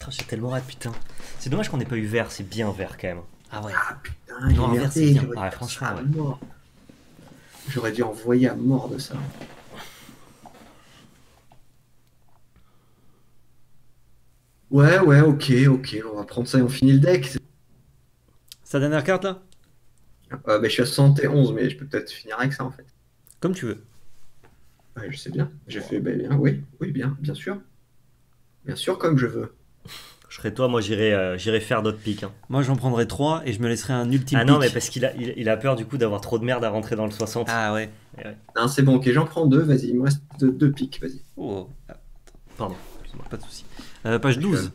J'ai tellement hâte, putain. C'est dommage qu'on n'ait pas eu vert, c'est bien vert quand même. Ah ouais. Ah putain, Non, merdé, bien. franchement, ouais. mort. J'aurais dû envoyer à mort de ça. Ouais, ouais, ok, ok, on va prendre ça et on finit le deck. Sa dernière carte là? Euh, bah, je suis à 71, mais je peux peut-être finir avec ça en fait. Comme tu veux. Ouais, je sais bien. J'ai fait bah, bien, oui, oui, bien, bien sûr. Bien sûr, comme je veux. Je serais toi, moi j'irais euh, j'irais faire d'autres pics. hein. Moi j'en prendrais 3 et je me laisserai un ultime Ah non, mais parce qu'il a, il, il a peur du coup d'avoir trop de merde à rentrer dans le 60. Ah ouais. Non, c'est bon, ok, j'en prends deux, vas-y, il me reste deux, deux pics, vas-y. Oh. Pardon. pas de soucis. Euh, page 12.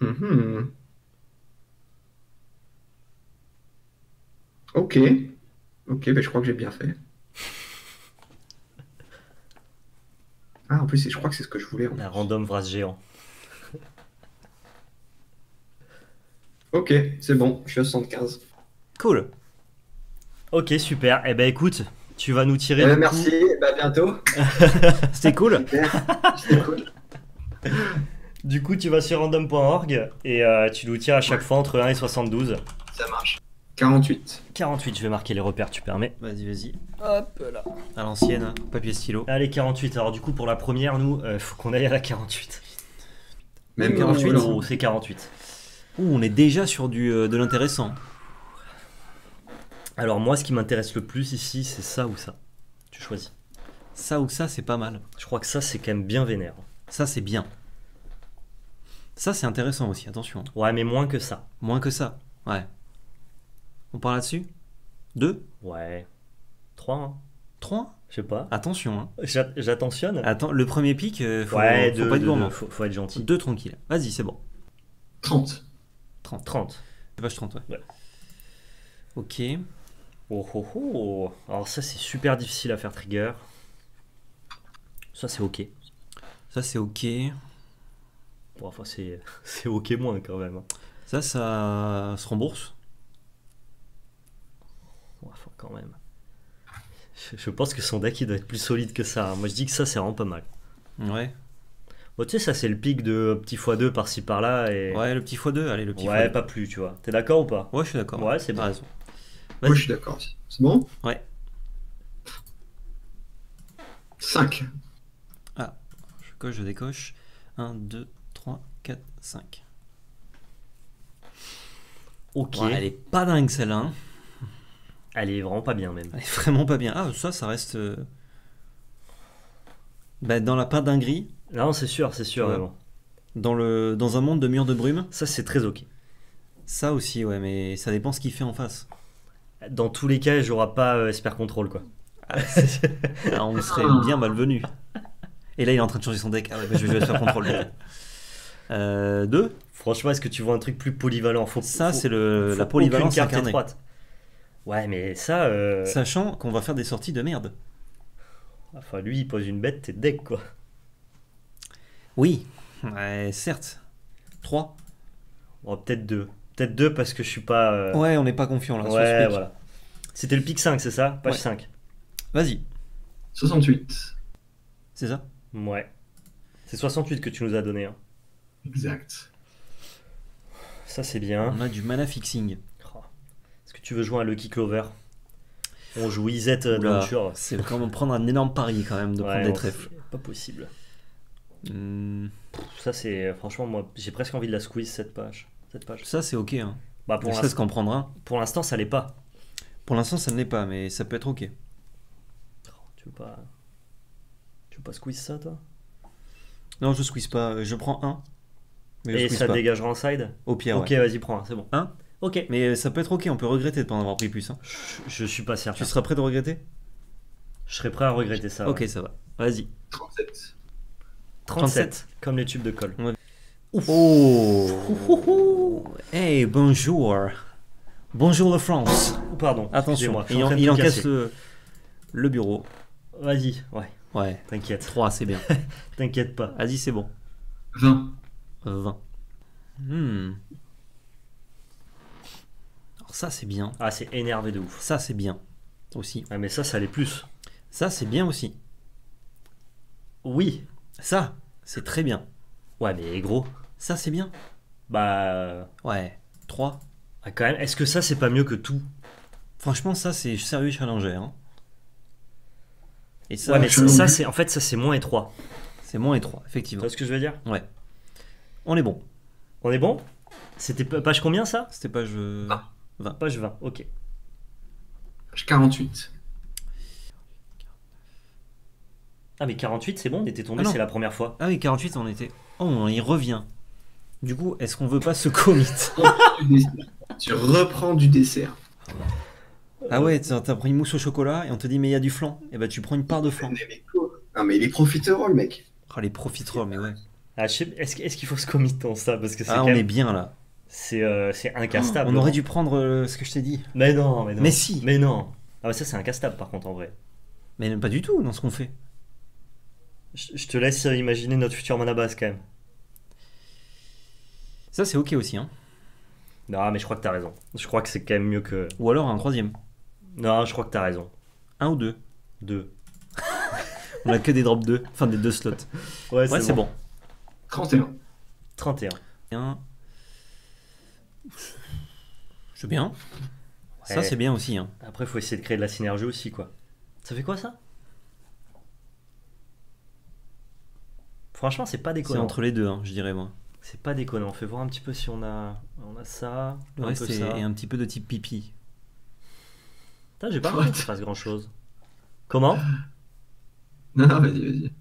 Mhm. Ok. Ok, ben je crois que j'ai bien fait. Ah, en plus, je crois que c'est ce que je voulais. en Un plus. random vras géant. Ok, c'est bon, je suis à 75. Cool. Ok, super. Eh ben écoute, tu vas nous tirer. Eh ben, merci, bah, à bientôt. C'était cool. C'était cool. Du coup, tu vas sur random.org et euh, tu nous tires à chaque fois entre 1 et 72. Ça marche. 48. 48, je vais marquer les repères, tu permets. Vas-y, vas-y. Hop là. À l'ancienne, papier stylo. Allez, 48. Alors du coup, pour la première, nous, euh, faut qu'on aille à la 48. Même 48, non, Oh, c'est 48. Ouh, on est déjà sur du, euh, de l'intéressant. Alors moi, ce qui m'intéresse le plus ici, c'est ça ou ça. Tu choisis. Ça ou ça, c'est pas mal. Je crois que ça, c'est quand même bien vénère. Ça, c'est bien. Ça, c'est intéressant aussi, attention. Ouais, mais moins que ça. Moins que ça. Ouais. On parle là-dessus? 2 Ouais. 3, hein. 3 Je sais pas. Attention. Hein. J'a- J'attentionne. Attends, le premier pic, euh, faut, ouais, faut deux, pas être deux, gourmand. deux, faut, faut être gentil. 2 tranquille. Vas-y, c'est bon. 30. 30. 30. Page 30, ouais. Ouais. Ok. Oh oh oh. Alors ça, c'est super difficile à faire trigger. Ça, c'est ok. Ça, c'est ok. Bon, enfin, c'est c'est ok moins quand même. hein. Ça, ça se rembourse. Ouais, quand même. Je, je pense que son deck, il doit être plus solide que ça. hein. Moi, je dis que ça, c'est vraiment pas mal. Ouais. Bon, tu sais, ça, c'est le pic de petit x2 par-ci par-là. Et... Ouais, le petit x2, allez, le petit Ouais, x2. pas plus, tu vois. T'es d'accord ou pas? Ouais, je suis d'accord. Ouais, c'est bon. raison. Moi, je suis d'accord. C'est bon? Ouais. 5. Je coche, je décoche. 1, 2, 3, 4, 5. Ok. Ouais, elle est pas dingue celle-là. hein. Elle est vraiment pas bien même. Elle est vraiment pas bien. Ah, ça, ça reste. euh, bah, dans la gris, Non, c'est sûr, c'est sûr. Ouais. bon. dans, le... dans un monde de murs de brume. Ça, c'est très ok. Ça aussi, ouais, mais ça dépend ce qu'il fait en face. Dans tous les cas, j'aurai pas euh, Esper Control quoi. Ah, on serait bien malvenu. Et là, il est en train de changer son deck. Ah ouais, bah, je vais faire contrôle. Euh, deux. Franchement, est-ce que tu vois un truc plus polyvalent? Faut, Ça, faut- c'est le... la polyvalence aucune carte incarnée. étroite. Ouais, mais ça, euh, Sachant qu'on va faire des sorties de merde. enfin lui, il pose une bête, t'es deck quoi. Oui, ouais, certes. 3 Bon, peut-être deux. Peut-être deux parce que je suis pas. euh, Ouais, on n'est pas confiant là. ouais, voilà. C'était le pic 5, c'est ça? Page Ouais. 5. Vas-y, 68. c'est ça? Ouais. C'est 68 que tu nous as donné. hein. Exact. Ça, c'est bien. On a du mana fixing. Tu veux jouer un Lucky Clover On joue Izette euh, l'aventure. C'est même prendre un énorme pari quand même de Ouais, prendre des trèfles. Pas possible. Hmm, Ça, c'est. Franchement, moi, j'ai presque envie de la squeeze cette page. Cette page. ça c'est ok. Hein. Bah, pour Ne l'ins- serait-ce qu'en prendre un. pour l'instant, ça l'est pas. Pour l'instant ça ne l'est pas, mais ça peut être ok. Tu veux pas. Tu veux pas squeeze ça, toi? Non, je squeeze pas. Je prends un. Mais je Et ça pas. dégagera en side? Au pire, Ok, ouais. vas-y, prends un, c'est bon. Un? Ok. Mais ça peut être ok, on peut regretter de pas en avoir pris plus. hein. Je, je suis pas certain. Tu seras prêt de regretter? Je serais prêt à regretter ça. Ok, ouais. ça va. Vas-y. 37. 37, comme les tubes de colle. Oh Hey, bonjour Bonjour la France Oh, Pardon, Attention, il, en en- il encaisse le, le bureau. Vas-y, ouais, Ouais, t'inquiète. 3 c'est bien. T'inquiète pas. Vas-y, c'est bon. 20. Euh, 20. Hmm. Ça c'est bien. Ah c'est énervé de ouf. Ça c'est bien aussi. Ah mais ça ça l'est plus. Ça c'est bien aussi. Oui. Ça c'est très bien. Ouais mais gros. Ça c'est bien. Bah ouais. 3. Ah quand même. Est-ce que ça c'est pas mieux que tout? Franchement ça c'est sérieux challenger. Hein. Et ça, ouais, mais ça, c'est en fait ça c'est moins étroit. C'est moins étroit effectivement. Tu vois ce que je veux dire? Ouais. On est bon. On est bon? C'était page combien ça? C'était page. Euh, ah. 20. Page 20, ok. Page 48. Ah mais 48 c'est bon, on était tombé, ah c'est la première fois. Ah oui, 48 on était... Oh, on y revient. Du coup, est-ce qu'on veut pas se commit? Tu reprends du dessert. Ah ouais, t'as pris une mousse au chocolat et on te dit mais il y a du flan. Et bah tu prends une part de flan. Ah mais les profiteroles mec. Ah les profiteroles mais ouais. Ah, est-ce qu'il faut se commit dans ça? Parce que ah, on est bien là c'est euh, c'est incastable. on aurait dû prendre euh, ce que je t'ai dit. Mais non, mais non. Mais si. Mais non. Ah, mais ça, c'est incastable par contre en vrai. Mais pas du tout dans ce qu'on fait. Je, je te laisse imaginer notre futur mana base quand même. Ça, c'est ok aussi. Hein. Non, mais je crois que t'as raison. Je crois que c'est quand même mieux que. Ou alors un troisième. Non, je crois que t'as raison. Un ou deux. Deux. On a que des drops 2. Enfin, des deux slots. Ouais, Ouais, c'est bon. 31. 31. Bien. C'est bien. Ça, c'est bien aussi. Hein. Après, faut essayer de créer de la synergie aussi, quoi. Ça fait quoi ça? Franchement, c'est pas C'est déconnant. entre les deux, hein, je dirais moi. C'est pas déconnant. Fais voir un petit peu si on a, on a ça, Le un reste peu est, ça. est un petit peu de type pipi. Putain, j'ai pas l'impression que ça fasse grand chose. Comment? Non, non, vas-y, vas-y.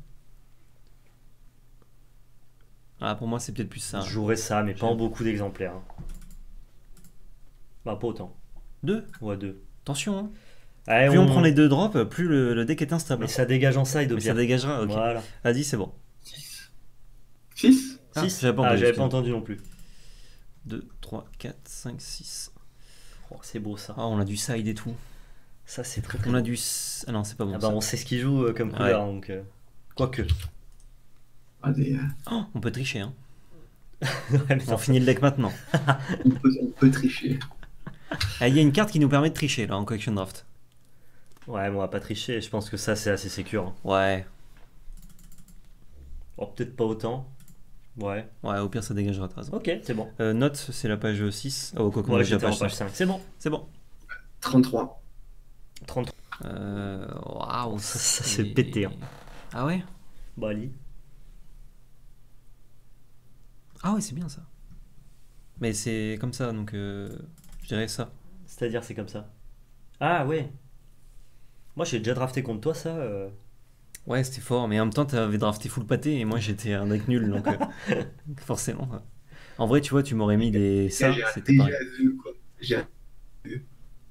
Ah, pour moi, c'est peut-être plus ça. Je jouerais ça, mais pas en beaucoup d'exemplaires. hein. Bah, pas autant. Deux. Ouais, deux. Attention. Hein. Ouais, Plus on... prend les deux drops, plus le, le deck est instable. Mais ça dégage en side au Mais ça pire. dégagera, ok. Voilà. Vas-y, c'est bon. 6. 6 Ah, Six. j'avais pas Ah, entendu, pas entendu non plus. 2, 3, 4, 5, 6. Oh, c'est beau ça. Ah, on a du side et tout. Ça, c'est très très On a du. Ah non, c'est pas bon. Ah bah, ça. on sait ce qu'il joue euh, comme Ouais. couleur, donc. euh, Quoique. ah, des, euh, Oh, on peut tricher. Hein. Ouais, On finit le deck maintenant. on, peut, on peut tricher. Ah, Il y a une carte qui nous permet de tricher là en collection draft. Ouais, mais on va pas tricher. Je pense que ça, c'est assez sécure. hein. Ouais. Oh, peut-être pas autant. Ouais. Ouais, au pire, ça dégagera, t'as raison. Ok, c'est bon. Euh, note, c'est la page 6. Oh, quoi qu'on Ouais, a déjà j'étais en page page 5. 5. C'est bon. C'est bon. 33. 33. Euh, Waouh, Ça, ça, c'est pété, hein. Ah ouais? Bah, Ali. Ah ouais, c'est bien ça. Mais c'est comme ça, donc euh, je dirais ça. C'est-à-dire, c'est comme ça. Ah ouais. Moi j'ai déjà drafté contre toi ça. euh. Ouais, c'était fort, mais en même temps, t'avais drafté full pâté et moi j'étais un deck nul, donc euh, forcément. ouais. En vrai, tu vois, tu m'aurais mis des ça, J'ai c'était déjà pareil. vu, quoi. J'ai un-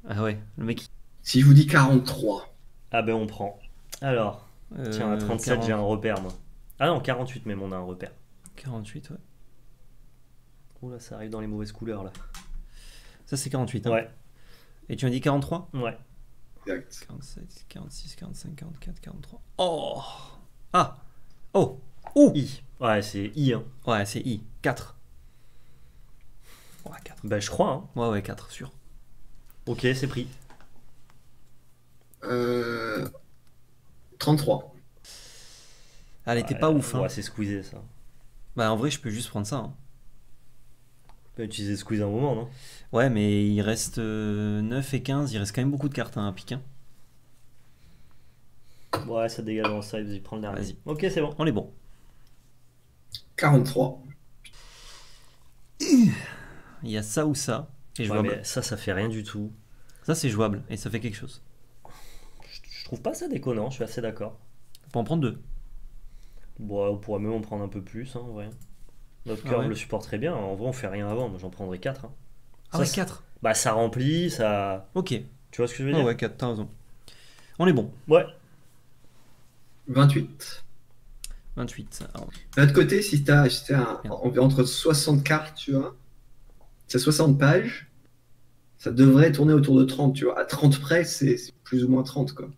Ah ouais, le mec. Si je vous dis 43, Ah ben on prend. Alors, euh, tiens à 37 40 j'ai un repère moi. Ah non 48 même on a un repère. 48, ouais. Oula ça arrive dans les mauvaises couleurs là. Ça, c'est 48. hein. Ouais, Et tu m'as dit 43 ouais. exact. 47, 46, 45, 44, 43. Oh Ah Oh Ouh I. Ouais c'est I hein. Ouais, c'est I. 4. Ouais, 4. Ben je crois hein. Ouais, ouais, 4, sûr. Ok c'est pris. Euh, 33. Elle était Ouais, pas ouf, hein. Ouais c'est squeezé ça. Bah, en vrai, je peux juste prendre ça. hein. Utiliser squeeze un moment non? Ouais, mais il reste euh, 9 et 15, il reste quand même beaucoup de cartes hein, à piquer. Ouais ça dégage dans ça, vas-y prends le dernier. Vas-y. Ok c'est bon. On est bon. 43. Il y a ça ou ça. Et Ouais, mais ça ça fait rien du tout. Ça, c'est jouable et ça fait quelque chose. Je, je trouve pas ça déconnant, je suis assez d'accord. On peut en prendre deux. Bon, on pourrait même en prendre un peu plus, hein, en vrai. Notre Ah cœur ouais. le supporterait bien. En vrai, on fait rien avant. Moi, j'en prendrais 4. Ah Ça, ouais, c'est- 4. Bah, ça remplit, ça. Ok. Tu vois ce que je veux Ah dire ouais, 4, t'as raison. On est bon. Ouais. 28. 28. Alors, D'un autre côté, si tu as acheté un, entre 60 cartes, tu vois, c'est 60 pages, ça devrait tourner autour de 30, tu vois. À 30 près, c'est plus ou moins 30, quoi.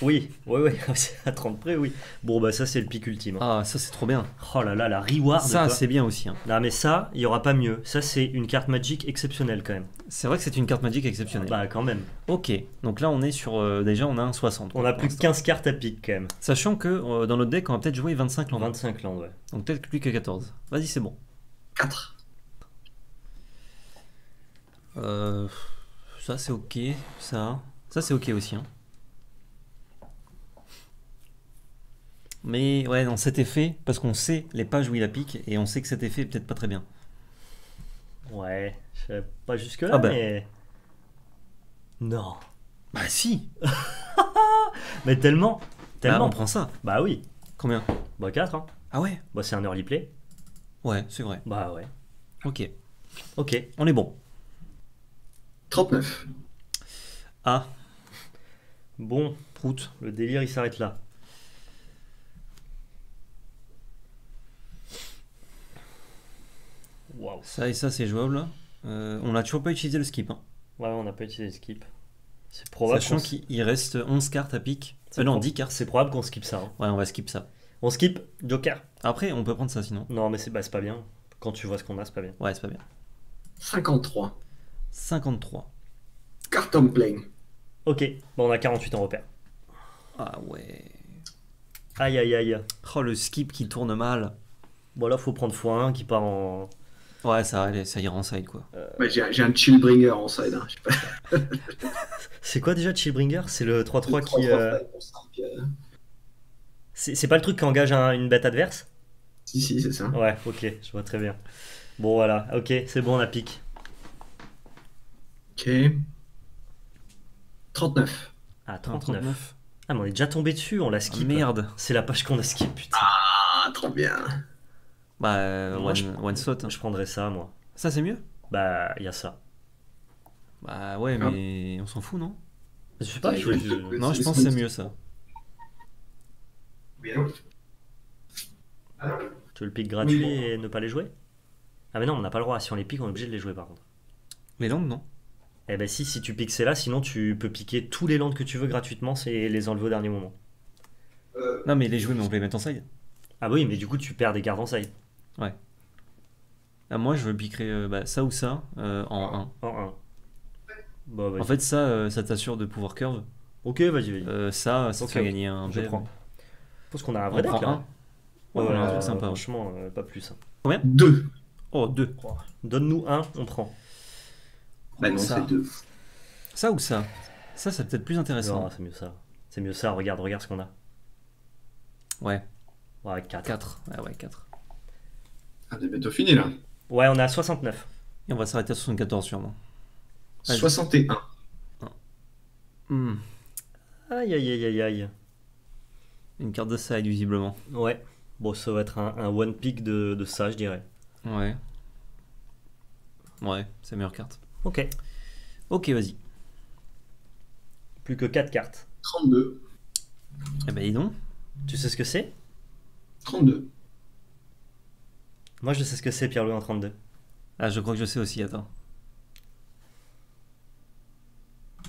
Oui, oui, oui. À 30 près, oui. Bon, bah, ça, c'est le pic ultime. hein. Ah, ça, c'est trop bien. Oh là là, la reward. Ça, c'est bien aussi. hein. Non, mais ça, il y aura pas mieux. Ça, c'est une carte magique exceptionnelle quand même. C'est vrai que c'est une carte magique exceptionnelle. Bah, quand même. Ok, donc là on est sur. euh, déjà on a un 60. On a plus l'instant. 15 cartes à pic quand même. Sachant que euh, dans notre deck on va peut-être jouer 25 landes. 25 landes, ouais. Donc peut-être plus que 14. Vas-y, c'est bon. 4. Euh, ça c'est ok. Ça. Ça c'est ok aussi. hein. Mais ouais, dans cet effet, parce qu'on sait les pages où il a pique et on sait que cet effet est peut-être pas très bien. Ouais, je sais pas jusque-là, Ah bah. mais. Non. Bah si Mais tellement. Bah, Tellement. on prend ça. Bah oui. Combien? Bah 4, hein. Ah ouais? Bah c'est un early play. Ouais, c'est vrai. Bah ouais. Ok, Ok. on est bon. 39. Ah, Bon, prout. le délire il s'arrête là. Waouh. Ça et ça c'est jouable. Euh, on n'a toujours pas utilisé le skip. hein. Ouais, on n'a pas utilisé le skip. C'est probable Sachant qu'il il reste 11 cartes à pique. c'est Euh, non, pro- 10 cartes. C'est probable qu'on skip ça. hein. Ouais, on va skip ça. On skip Joker. Après, on peut prendre ça sinon. Non, mais c'est bah, c'est pas bien. Quand tu vois ce qu'on a, c'est pas bien. Ouais, c'est pas bien. 53. 53. Carte en plein. Ok, bon, on a 48 en repère. Ah ouais. Aïe aïe aïe. Oh, le skip qui tourne mal. Bon, là, faut prendre x1 qui part en. Ouais, ça, allez, ça ira en side quoi. Ouais, j'ai j'ai un Chillbringer en side. Hein. Pas. C'est quoi déjà Chillbringer? C'est le 3-3 qui. 3-3 euh, euh, C'est c'est pas le truc qui engage un- une bête adverse? Si, si, c'est ça. Ouais, ok, je vois très bien. Bon, voilà, ok, c'est bon, on a pique. Ok. 39. Ah, Un 39. Ah, mais on est déjà tombé dessus, on l'a Ah, skip. merde. C'est la page qu'on a skip, putain. Ah, trop bien. Bah, euh, Moi, one, je- one shot. hein. Je prendrais ça, moi. Ça, c'est mieux? Bah, il y a ça. Bah ouais, Ah. mais on s'en fout, non? Je sais pas, je- je- Non, je pense que c'est mieux ça. Tu veux le pick gratuit Oui. et ne pas les jouer? Ah, mais non, on n'a pas le droit. Si on les pique, on est obligé de les jouer par contre. Les landes, non Eh ben, si, si tu piques c'est là, sinon tu peux piquer tous les landes que tu veux gratuitement c'est les enlever au dernier moment. Euh, Non, mais les jouer, mais on peut les mettre en side. Ah, bah oui, mais du coup, tu perds des cartes en side. Ah, moi, je veux piquer euh, bah, ça ou ça euh, en En 1. Bah, 1. vas-y. En fait, ça, euh, ça t'assure de pouvoir curve. ok, vas-y, vas-y. Euh, ça, ça te Ok, fait gagner un je prends. Je pense qu'on a un On vrai deck là. un. Ouais, on a un truc sympa. ouais. Franchement, euh, pas plus. hein. 2. Oh, deux. Donne-nous un, on prend. Bah non, ça. c'est 2. Ça ou ça? Ça, c'est peut-être plus intéressant. Non, c'est mieux ça. C'est mieux ça, regarde, regarde ce qu'on a. Ouais, Ouais, 4. 4. Ouais, ouais, 4. Ah, c'est bientôt fini là. Ouais, on a 69. Et on va s'arrêter à 74 sûrement. Vas-y. 61. Hmm. Aïe aïe aïe aïe aïe. Une carte de side, visiblement. Ouais. Bon, ça va être un, un one pick de, de ça, je dirais. Ouais. Ouais, c'est la meilleure carte. Ok. Ok, vas-y. Plus que 4 cartes. 32. Eh ben, dis donc. Tu sais ce que c'est? 32. Moi, je sais ce que c'est, Pierre-Louis en 32. Ah, je crois que je sais aussi, attends.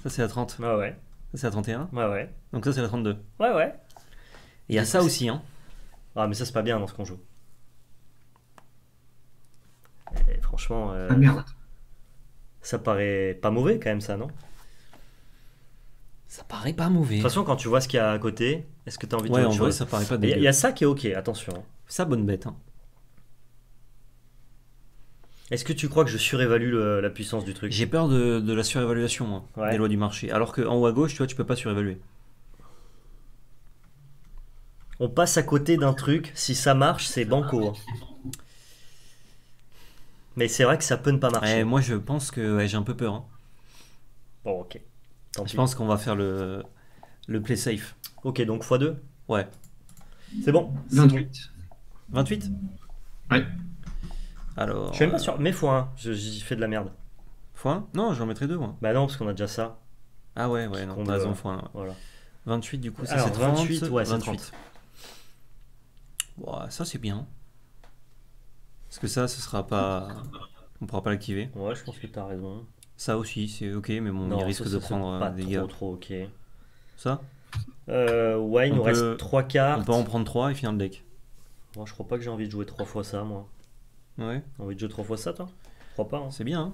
Ça, c'est la 30. Ouais, ouais. Ça, c'est la 31. Ouais, ouais. Donc, ça, c'est la 32. Ouais, ouais. Il y a ça aussi, hein. Ah, mais ça, c'est pas bien dans ce qu'on joue. Et franchement, euh, Ah merde. Ça paraît pas mauvais quand même, ça, non? De Ça paraît pas mauvais. toute façon, quand tu vois ce qu'il y a à côté, est-ce que tu as envie de Ouais, en autre vrai, chose? ça paraît pas Il y, a- dégueu. il y a ça qui est ok, attention. Ça, bonne bête, hein. Est-ce que tu crois que je surévalue le- la puissance du truc? J'ai peur de, de la surévaluation, moi, Ouais. des lois du marché. Alors qu'en haut à gauche, tu vois, tu peux pas surévaluer. On passe à côté d'un truc, si ça marche, c'est banco. hein. Mais c'est vrai que ça peut ne pas marcher. Ouais, moi, je pense que ouais, j'ai un peu peur. hein. Bon, ok. Tant Je pis. pense qu'on va faire le, le play safe. Ok, donc x2 Ouais. C'est bon. c'est 28. 28 Ouais. Alors. Je suis même pas euh, sûr. Mais x1, je- j'y fais de la merde. Fois un? Non, j'en mettrai deux, moi. Bah non, parce qu'on a déjà ça. Ah ouais, ouais, non, Qu'on t'as a- raison, fois un, ouais. Voilà. 28, du coup, ça Alors, c'est 30. 28, ouais, c'est 28. Bon, ça c'est bien. Parce que ça, ce sera pas. On pourra pas l'activer. Ouais, je pense que t'as raison. Ça aussi, c'est ok, mais bon, non, il risque ça, de prendre pas euh, des trop, dégâts. trop ok. Ça Euh, ouais, il On nous peut- reste 3 On cartes. peut en prendre 3 et finir le deck. Moi, je crois pas que j'ai envie de jouer 3 fois ça, moi. Ouais, T'as envie de jouer 3 fois ça, toi? Je crois pas. hein. c'est bien. Hein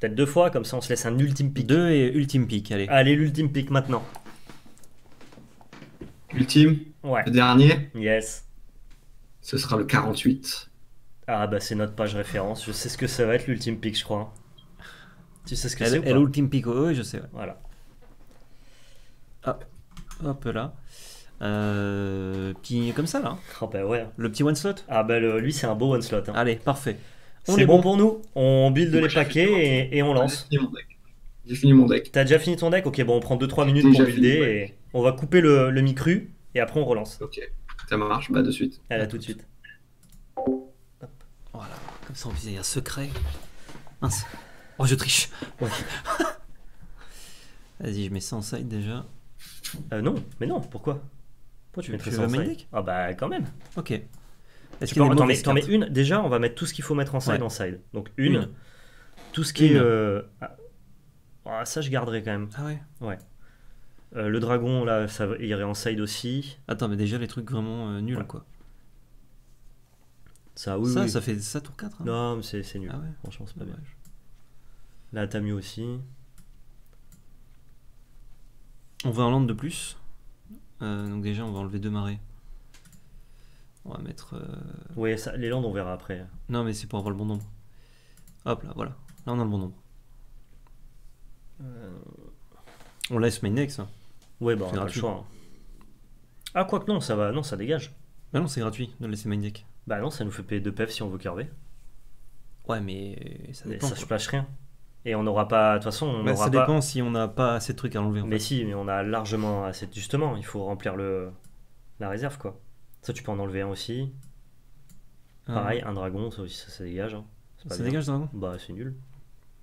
Peut-être deux fois, comme ça on se laisse un ultime pick. 2 et ultime pick, allez. Allez, l'ultime pick maintenant. Ultime, Ouais. le dernier, Yes. ce sera le 48. Ah bah c'est notre page référence. Je sais ce que ça va être l'ultime pick, je crois. Tu sais ce que c'est l'ultime pick, oh, oui, je sais. ouais. Voilà. Hop là. Euh, petit comme ça là. Oh bah ouais. Le petit one slot. Ah bah le- lui c'est un beau one slot. hein. Allez, parfait. C'est est bon, bon. pour nous. On build Moi, les paquets et, et on lance. J'ai fini mon deck. T'as déjà fini ton deck? Ok, bon, on prend 2-3 minutes pour builder et on va couper le, le mi-cru et après on relance. Ok, ça marche, bah de suite. Allez, à tout de suite. Voilà, comme ça on faisait un secret. Mince. Oh, je triche. Ouais. Vas-y, je mets ça en side déjà. Euh, non, mais non, pourquoi? Pourquoi tu mettrais Tu ça en side Ah bah quand même. Ok. Est-ce Tu qu'il y a des mets, une. Déjà, on va mettre tout ce qu'il faut mettre en side Ouais. en side. Donc une. Une. Tout ce qui Une. est. euh, ah, ah, ça, je garderai quand même. Ah ouais. Euh, le dragon, là, ça irait en side aussi. Attends, mais déjà les trucs vraiment euh, nuls Ouais. quoi. Ça, oui, ça, oui. ça fait ça tour 4. hein. Non, mais c'est c'est nul. Ah ouais. Franchement, c'est pas bien. Dommage. Là, t'as mieux aussi. On veut un land de plus. Euh, donc déjà, on va enlever deux marées. On va mettre. euh, Ouais, ça, les landes, on verra après. Non, mais c'est pour avoir le bon nombre. Hop là, voilà. Là, on a le bon nombre. Euh, On laisse main deck, ça. Ouais, bah, on a le choix. hein. Ah, quoi que non, ça va. Non, ça dégage. Bah non, c'est gratuit de laisser main deck. Bah non, ça nous fait payer 2 PF si on veut curver. Ouais, mais ça Mais dépend. ça quoi. splash rien. Et on n'aura pas. De toute façon, on Bah, n'aura ça pas. dépend si on n'a pas assez de trucs à enlever. En Mais fait. si, mais on a largement assez. Justement, il faut remplir le la réserve quoi. Ça, tu peux en enlever un aussi. Ah, Pareil, un dragon, ça aussi, ça, ça dégage. hein. Ça bien. dégage, dragon Bah, c'est nul.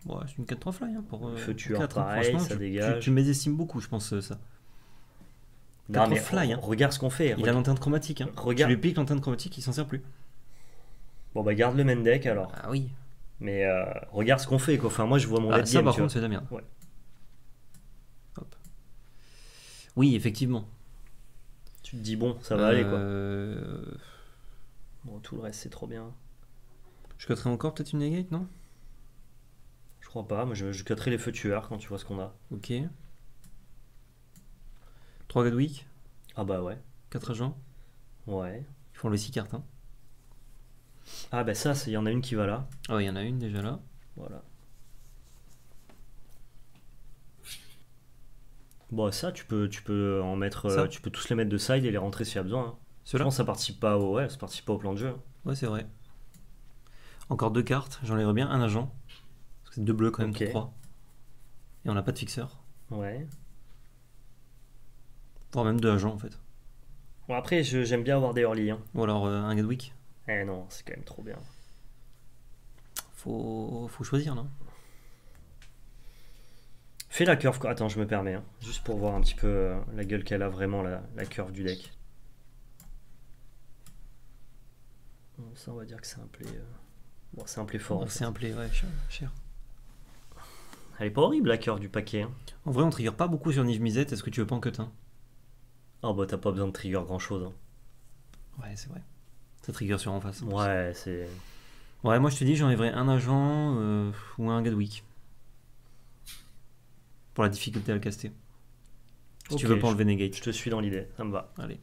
Ouais, c'est une 4-3 fly hein, pour. euh, Feu pour tueur, quatre, hein. pareil, Franchement, ça tu- dégage. Tu, tu mésestimes beaucoup, je pense, euh, ça. Non, Quatre mais fly, hein. regarde ce qu'on fait. Il a l'antenne chromatique. Hein. Regarde. Tu lui piques l'antenne chromatique, il s'en sert plus. Bon, bah, garde le main deck alors. Ah oui. Mais euh, regarde ce qu'on fait quoi. Enfin, moi, je vois mon Ah, ça, game, par contre, c'est de la merde. Ouais. Hop. Oui, effectivement. Tu te dis, bon, ça va aller quoi. Euh, Bon, tout le reste, c'est trop bien. Je coterais encore peut-être une negate, non? Je crois pas. Moi, je, je cutterai les feux tueurs quand tu vois ce qu'on a. Ok. 3 Godwick, Ah, bah ouais. 4 agents. Ouais. Il faut enlever 6 cartes. Hein. Ah, bah ça, c'est- il y en a une qui va là. Ah, il y en a une déjà là. Voilà. Bon, ça, tu peux, tu peux en mettre. euh, tu peux tous les mettre de side et les rentrer s'il y a besoin. hein. Je pense que ça participe pas au, ouais, ça participe pas au plan de jeu. hein. Ouais, c'est vrai. Encore deux cartes, j'enlèverais bien un agent. Parce que c'est deux bleus quand même Ok. pour 3. Et on n'a pas de fixeur. Ouais. Voire même deux agents en fait. Bon, après, j'aime bien avoir des early. Hein. Ou alors euh, un Gadwick. Eh non, c'est quand même trop bien. Faut, faut choisir, non? Fais la curve. quoi. Attends, je me permets. hein. Juste pour voir un petit peu euh, la gueule qu'elle a vraiment, la, la curve du deck. Ça, on va dire que c'est un play. euh, Bon, c'est un play fort. C'est un play, ouais, cher. cher. Elle est pas horrible la curve du paquet. hein. En vrai, on trigger pas beaucoup sur Nive Misette. Est-ce que tu veux pas en cut Oh bah t'as pas besoin de trigger grand chose. Ouais, c'est vrai. Ça trigger sur en face. Ouais, c'est. Ouais, moi je te dis, j'enlèverais un agent euh, ou un Gadwick. Pour la difficulté à le caster. Si tu Ok, veux pas enlever Negate. Je te suis dans l'idée, ça me va. Allez.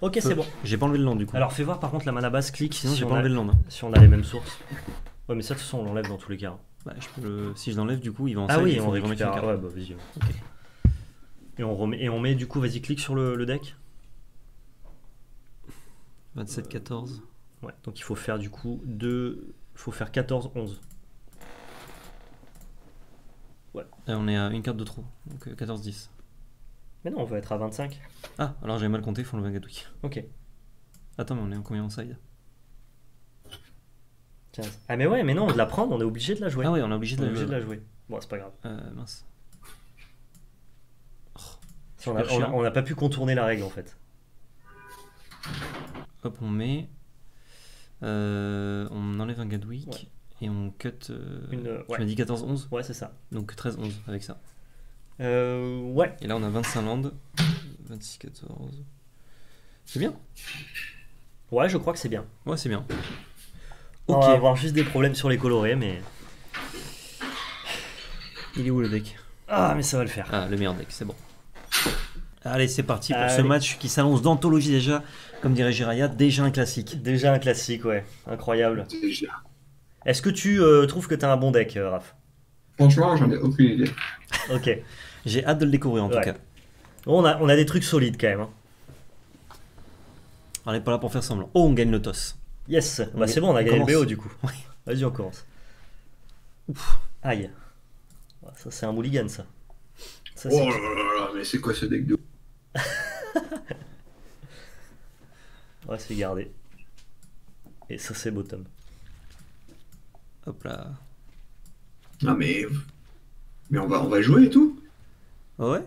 Ok, c'est bon. J'ai pas enlevé le land du coup. Alors fais voir par contre la mana base clic sinon si, j'ai on pas a, enlevé le land. hein. si on a les mêmes sources. Ouais, mais ça de toute façon on l'enlève dans tous les cas. Bah, je peux le- Si je l'enlève du coup, il va en Ah oui, il on récupère. carte. Ouais, bah vas-y. Et on, remet, et on met du coup, vas-y, clique sur le, le deck. 27, 14. Ouais, donc il faut faire du coup 2. Il faut faire 14, 11. Et on est à une carte de trop. Donc euh, 14, 10. Mais non, on va être à 25. Ah, alors j'avais mal compté, il faut enlever un Gadwick. Ok. Attends, mais on est en combien en side? 15. Ah, mais ouais, mais non, de la prendre, on est obligé de la jouer. Ah ouais, on est obligé on de est la obligé de jouer. la jouer. Bon, c'est pas grave. Euh, mince. On, n'a pas pu contourner la règle en fait. Hop, on met. Euh, on enlève un Gadwick. Ouais. Et on cut. euh, Une, euh, Tu ouais. m'as dit 14, 11 Ouais, c'est ça. Donc 13, 11 avec ça. Euh, ouais. Et là, on a 25 landes. 26, 14. C'est bien. Ouais, je crois que c'est bien. Ouais, c'est bien. On Ok. va avoir juste des problèmes sur les colorés, mais. Il est où le deck? Ah, mais ça va le faire. Ah, le meilleur deck, c'est bon. Allez, c'est parti pour ce match qui s'annonce d'anthologie déjà. Comme dirait Jiraya, déjà un classique. Déjà un classique, ouais. Incroyable. Déjà. Est-ce que tu euh, trouves que t'as un bon deck, euh, Raph? Franchement, j'en ai aucune idée. Ok. J'ai hâte de le découvrir en Ouais. tout cas. Bon, on, a, on a des trucs solides quand même. hein. On n'est pas là pour faire semblant. Oh, on gagne le toss. Yes. On Bah, est- c'est bon, on a on gagné le. BO du coup. Vas-y, on commence. Aïe. Ouais, Ça, c'est un mulligan, ça. Oh là là là, mais c'est quoi ce deck de. Ouais, c'est gardé. Et ça, c'est bottom. Hop là. Ah, mais. Mais on va, on va jouer et tout Ah ouais?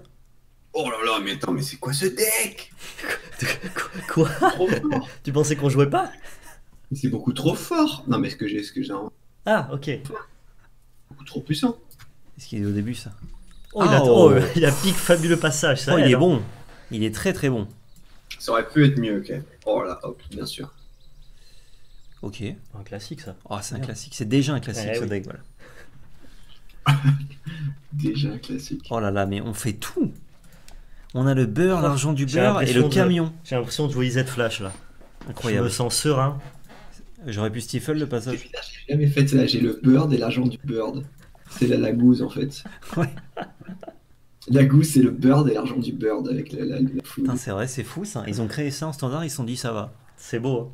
Oh là là, mais attends, mais c'est quoi ce deck? Quoi? Trop fort Tu pensais qu'on jouait pas? Mais C'est beaucoup trop fort Non, mais ce que j'ai, ce que j'ai, Ah, ok. beaucoup trop puissant. Est-ce qu'il est au début ça? Oh, il, a, Oh. oh, il a pique fabuleux passage. Ça Oh, il est hein. bon. Il est très très bon. Ça aurait pu être mieux, même. Oh là, hop, bien sûr. Ok. Un classique, ça. Oh, c'est un classique. C'est déjà un classique Eh ce oui. deck. Voilà. Déjà un classique. Oh là là, mais on fait tout. On a le beurre, Oh, l'argent du beurre et le de- camion. J'ai l'impression de jouer Z Flash là. Je Incroyable. me sens serein. J'aurais pu stifle le passage. j'ai jamais fait ça. J'ai le bird et l'agent du bird. C'est la, la gousse, en fait. Ouais. La gousse, c'est le bird et l'argent du bird avec la, la, la. Putain, c'est vrai, c'est fou ça. Ils ont créé ça en standard, ils se sont dit ça va. C'est beau.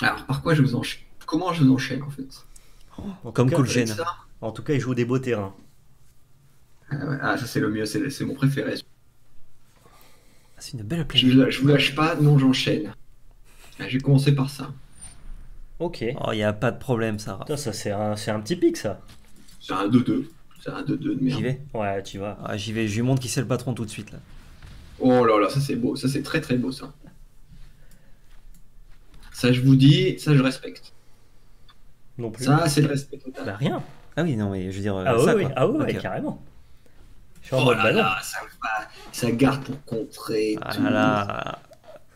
Alors, par quoi je vous enchaîne? Comment je vous enchaîne, en fait? Hein. En Comme tout cas, Cool ça En tout cas, il joue des beaux terrains. ah, ouais. Ah, ça, c'est le mieux. C'est mon préféré. Ah, C'est une belle Je, play. vous- je vous lâche pas, non, j'enchaîne. Ah, Je vais commencer par ça. Ok. Oh, il y a pas de problème, Sarah. Putain, ça c'est un, c'est un petit pic ça. C'est un 2-2. C'est un 2-2 de J'y vais? Ouais, tu vas. Ah, J'y vais. Je lui montre qui c'est le patron tout de suite là. Oh là là, ça c'est beau. Ça c'est très très beau ça. Ça je vous dis, ça je respecte. Non plus. Ça c'est le respect total. Bah rien. Ah oui, non, mais je veux dire. euh, Ah ouais, ça, oui, quoi. ah ouais, ouais, Ok. carrément. Je suis en Oh mode là bah là, ça, va- ça garde pour contrer. Ah tout. là là.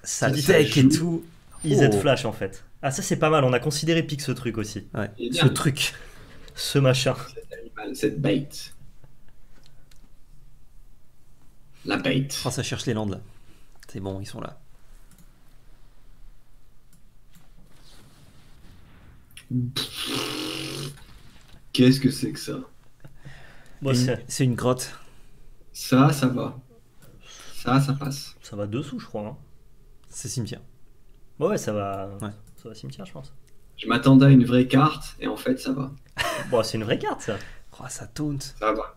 Ça tech et tout. IZ Oh. Flash en fait. Ah ça c'est pas mal, on a considéré pic ce truc aussi. Ouais. Ce truc. Ce machin. Animal, cette bait. La bait. Oh, ça cherche les landes là. C'est bon, ils sont là. Qu'est-ce que c'est que ça? Bon, c'est- une grotte. Ça, ça va. Ça, ça passe. ça va dessous je crois. hein. C'est cimetière. Ouais, ouais, ça va. Ouais. Ça va cimetière je pense. Je m'attendais à une vraie carte et en fait ça va. Bon, c'est une vraie carte ça. Oh, ça taunt. Ça va.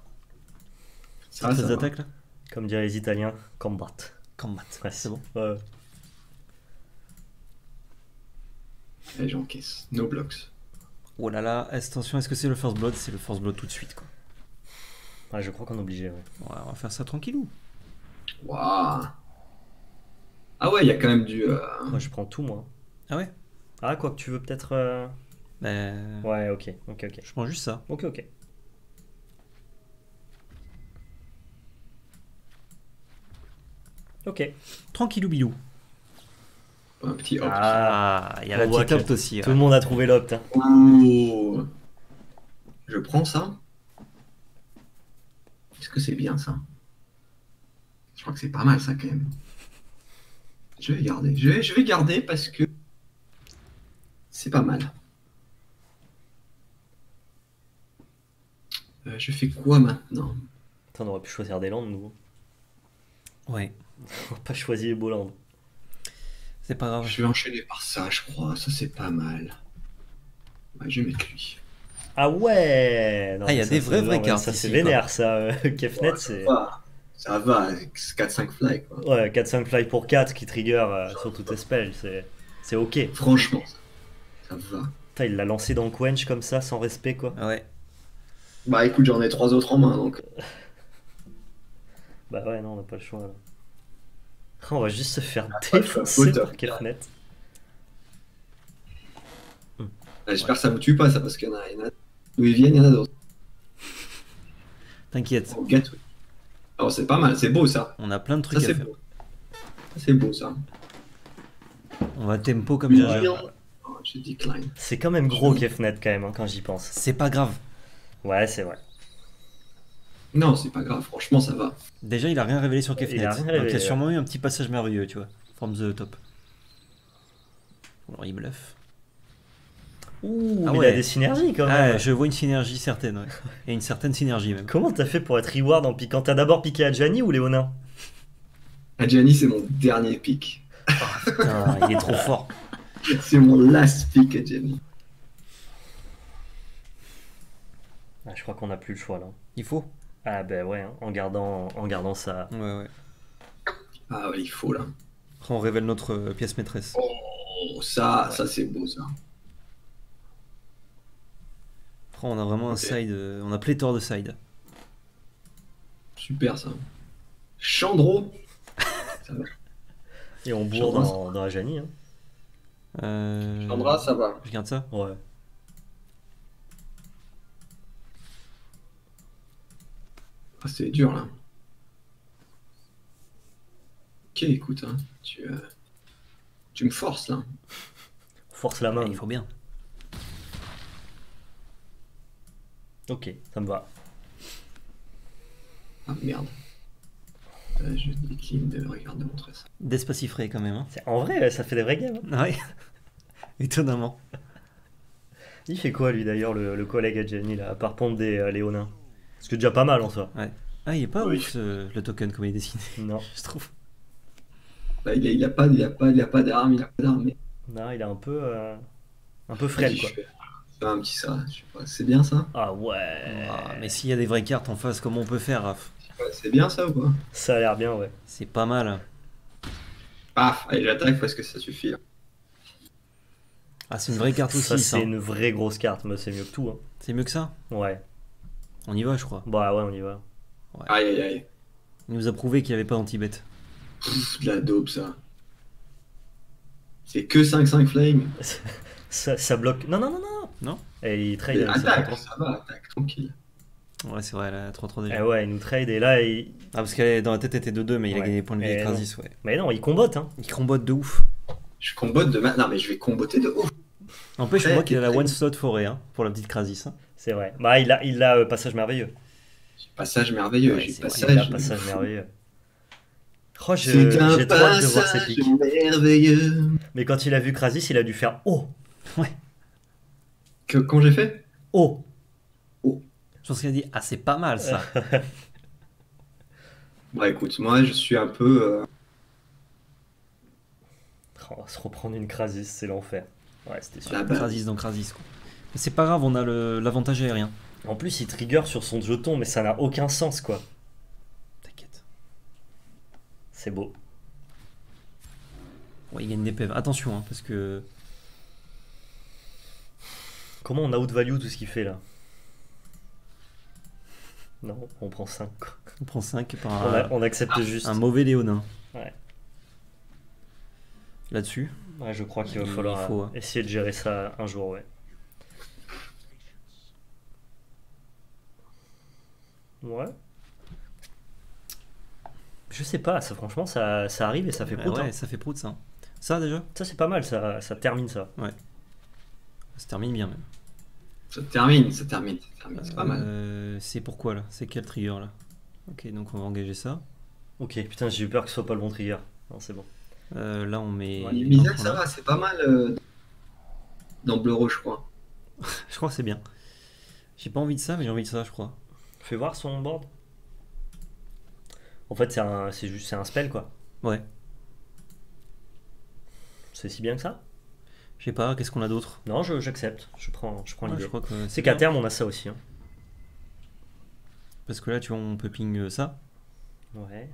C'est Ça, ça va. attaque là Comme diraient les Italiens, combat. Combat. Ouais, c'est bon. Ouais. Allez, j'encaisse. No blocks. Oh là là, attention, est-ce que c'est le first blood? C'est le first blood tout de suite, quoi. Ouais, je crois qu'on est obligé. Ouais. Ouais, on va faire ça tranquillou. Waouh. Ah ouais, il y a quand même du. euh, Moi, je prends tout, moi. Ah ouais? Ah, quoi que tu veux peut-être. euh, Ben, Ouais, ok, ok, ok. Je prends juste ça. Ok, ok. Ok. Tranquillou bilou. un petit hop. Ah, Ah, il y a la petite opt aussi. tout ouais. le monde a trouvé l'opt. hein. Ouh. Je prends ça. Est-ce que c'est bien ça? Je crois que c'est pas mal ça quand même. Je vais garder. Je vais, je vais garder parce que c'est pas mal. Euh, je fais quoi maintenant? Attends, on aurait pu choisir des landes, nous. Ouais, On n'a pas choisi les landes. c'est pas grave. Je vais enchaîner par ça, je crois. Ça c'est pas mal. Ouais, je vais mettre lui. Ah ouais non, Ah, il y a ça, des non, mais cartes Ça, c'est vénère, ça. Kefnet, Ouais, c'est. Ça va, ça va, 4-5 fly quoi. Ouais, 4-5 fly pour 4 qui trigger euh, sur toutes tes spells. C'est c'est ok. Franchement, ça va. Putain, il l'a lancé dans Quench comme ça, sans respect, quoi. Ouais. Bah écoute, j'en ai trois autres en main donc. Bah ouais, non, on n'a pas le choix là. On va juste se faire choix, défoncer par Kefnet. J'espère que ça vous tue pas ça parce qu'il y en a, il y en a- D'où ils viennent, il y en a d'autres. T'inquiète, Oh. Oh, c'est pas mal, c'est beau ça. on a plein de Ça trucs à c'est faire. beau. Ça c'est beau ça. On va tempo comme Jaja. Oh. C'est quand même gros Kefnet quand même, hein, quand j'y pense. C'est pas grave. Ouais, c'est vrai. Non, c'est pas grave, franchement ça va. Déjà, il a rien révélé sur Il Kefnet. a rien Donc il y a ouais. sûrement eu un petit passage merveilleux, tu vois. From the top. Alors il bluffe. Ouh, Ah mais il ouais. a des synergies quand Ah, même. je vois une synergie certaine, ouais. Et une certaine synergie même. Comment t'as fait pour être reward en piquant? T'as d'abord piqué Adjani ou Léonin? Adjani, c'est mon dernier pick. Putain, il est trop fort. C'est mon last pick, Adjani. ah, Je crois qu'on a plus le choix là. Il faut Ah ben ouais, hein, en gardant, en gardant ça. Ouais, ouais. Ah ouais, il faut là. Après, on révèle notre euh, pièce maîtresse. Oh, ça, ça c'est beau ça. Après, on a vraiment un Ok. side. euh, on a pléthore de side. Super ça. Chandro. ça va. Et on bourre Chandra, dans, dans Adjani. Hein. Euh... Chandra, ça va. Je garde ça Ouais. Ah, c'est dur là. Ok, écoute, hein, tu, euh, tu me forces là. Force la main. Ouais, Il faut bien. Ok, ça me va. Ah merde. Euh, je décline de regarder de montrer ça. Despacifré quand même. Hein. C'est- En vrai, ça fait des vrais games. hein. Ouais. Étonnamment. Il fait quoi lui d'ailleurs, le, le collègue Adjani là, à part pondre des euh, Léonins Parce que déjà pas mal en soi. Ah, il est pas Oui. ouf ce- le token comme il est dessiné, Non, je trouve. Bah, il, a, il a pas, il a pas, il a pas d'arme, il a pas non, il est un peu, euh, un peu frêle quoi. je fais- je fais un petit ça. je sais pas, C'est bien ça? Ah ouais. Ah, mais s'il y a des vraies cartes en face, comment on peut faire, Raph? Ouais, C'est bien ça ou quoi Ça a l'air bien, ouais. C'est pas mal. Paf Allez, j'attaque parce que ça suffit. là. Ah, c'est une vraie carte aussi, Ça, ça. c'est une vraie grosse carte, mais c'est mieux que tout. Hein. C'est mieux que ça? Ouais. On y va, je crois. Bah ouais, on y va. Aïe aïe aïe. Il nous a prouvé qu'il n'y avait pas d'anti-bet. Pff, de la dope ça. C'est que 5-5 flame. Ça, ça bloque. Non, non, non, non. Non Et il trade. Ça fait attaque, ça va, attaque, tranquille. Ouais, c'est vrai, elle a 3-3 déjà. Eh ouais, il nous trade et là, il... Ah, parce qu'elle est dans la tête était 2-2, mais il a Ouais. gagné des points de vie avec. Krasis, ouais. Mais non, il combote, hein. Il combote de ouf. Je combote de ma... Non mais je vais comboter de ouf. N'empêche, je vois qu'il a la one slot forêt hein, pour la petite Krasis. hein. C'est vrai. Bah, il a, il a euh, passage merveilleux. Passage merveilleux, Ouais, passage. Il a passage merveilleux. Oh, je- C'est un j'ai trop hâte de voir passage pics. merveilleux. Mais quand il a vu Krasis, il a dû faire Oh Que, quand j'ai fait? Oh Je pense qu'il a dit Ah, c'est pas mal ça. Bah écoute, moi je suis un peu. euh, Oh, Se reprendre une Krasis, c'est l'enfer. Ouais, c'était sûr. Krasis dans Krasis, quoi. Mais c'est pas grave, on a le- l'avantage aérien. En plus, il trigger sur son jeton, mais ça n'a aucun sens, quoi. T'inquiète. C'est beau. Ouais, il gagne des PV. Attention, hein, parce que. Comment on outvalue tout ce qu'il fait là? Non, on prend 5. On prend 5 par On, un, a- on accepte juste. un mauvais Léonin. Ouais. Là-dessus. Ouais, je crois qu'il va falloir faut, hein. essayer de gérer ça un jour, ouais. Ouais. Je sais pas, ça franchement ça, ça arrive et ça fait Bah prout. ouais, hein. ça fait prout ça. Ça déjà, Ça c'est pas mal, ça, ça termine ça. ça se termine bien même. Ça termine, ça termine, ça termine, c'est pas mal. Euh, c'est pourquoi là? C'est quel trigger là? Ok, donc on va engager ça. Ok, putain j'ai eu peur que ce soit pas le bon trigger. Non c'est bon. Euh, là on met. Ouais, point ça va, c'est pas mal euh, dans Bleu Rouge, je crois. Je crois que c'est bien. J'ai pas envie de ça, mais j'ai envie de ça, je crois. Fais voir son board. En fait c'est un, c'est juste c'est un spell quoi. Ouais. C'est si bien que ça? Je sais pas, qu'est-ce qu'on a d'autre? Non, je- j'accepte. Je prends, je prends Ouais, l'idée. Je crois que C'est qu'à terme on a ça aussi. hein. Parce que là, tu vois, on peut ping euh, ça. Ouais.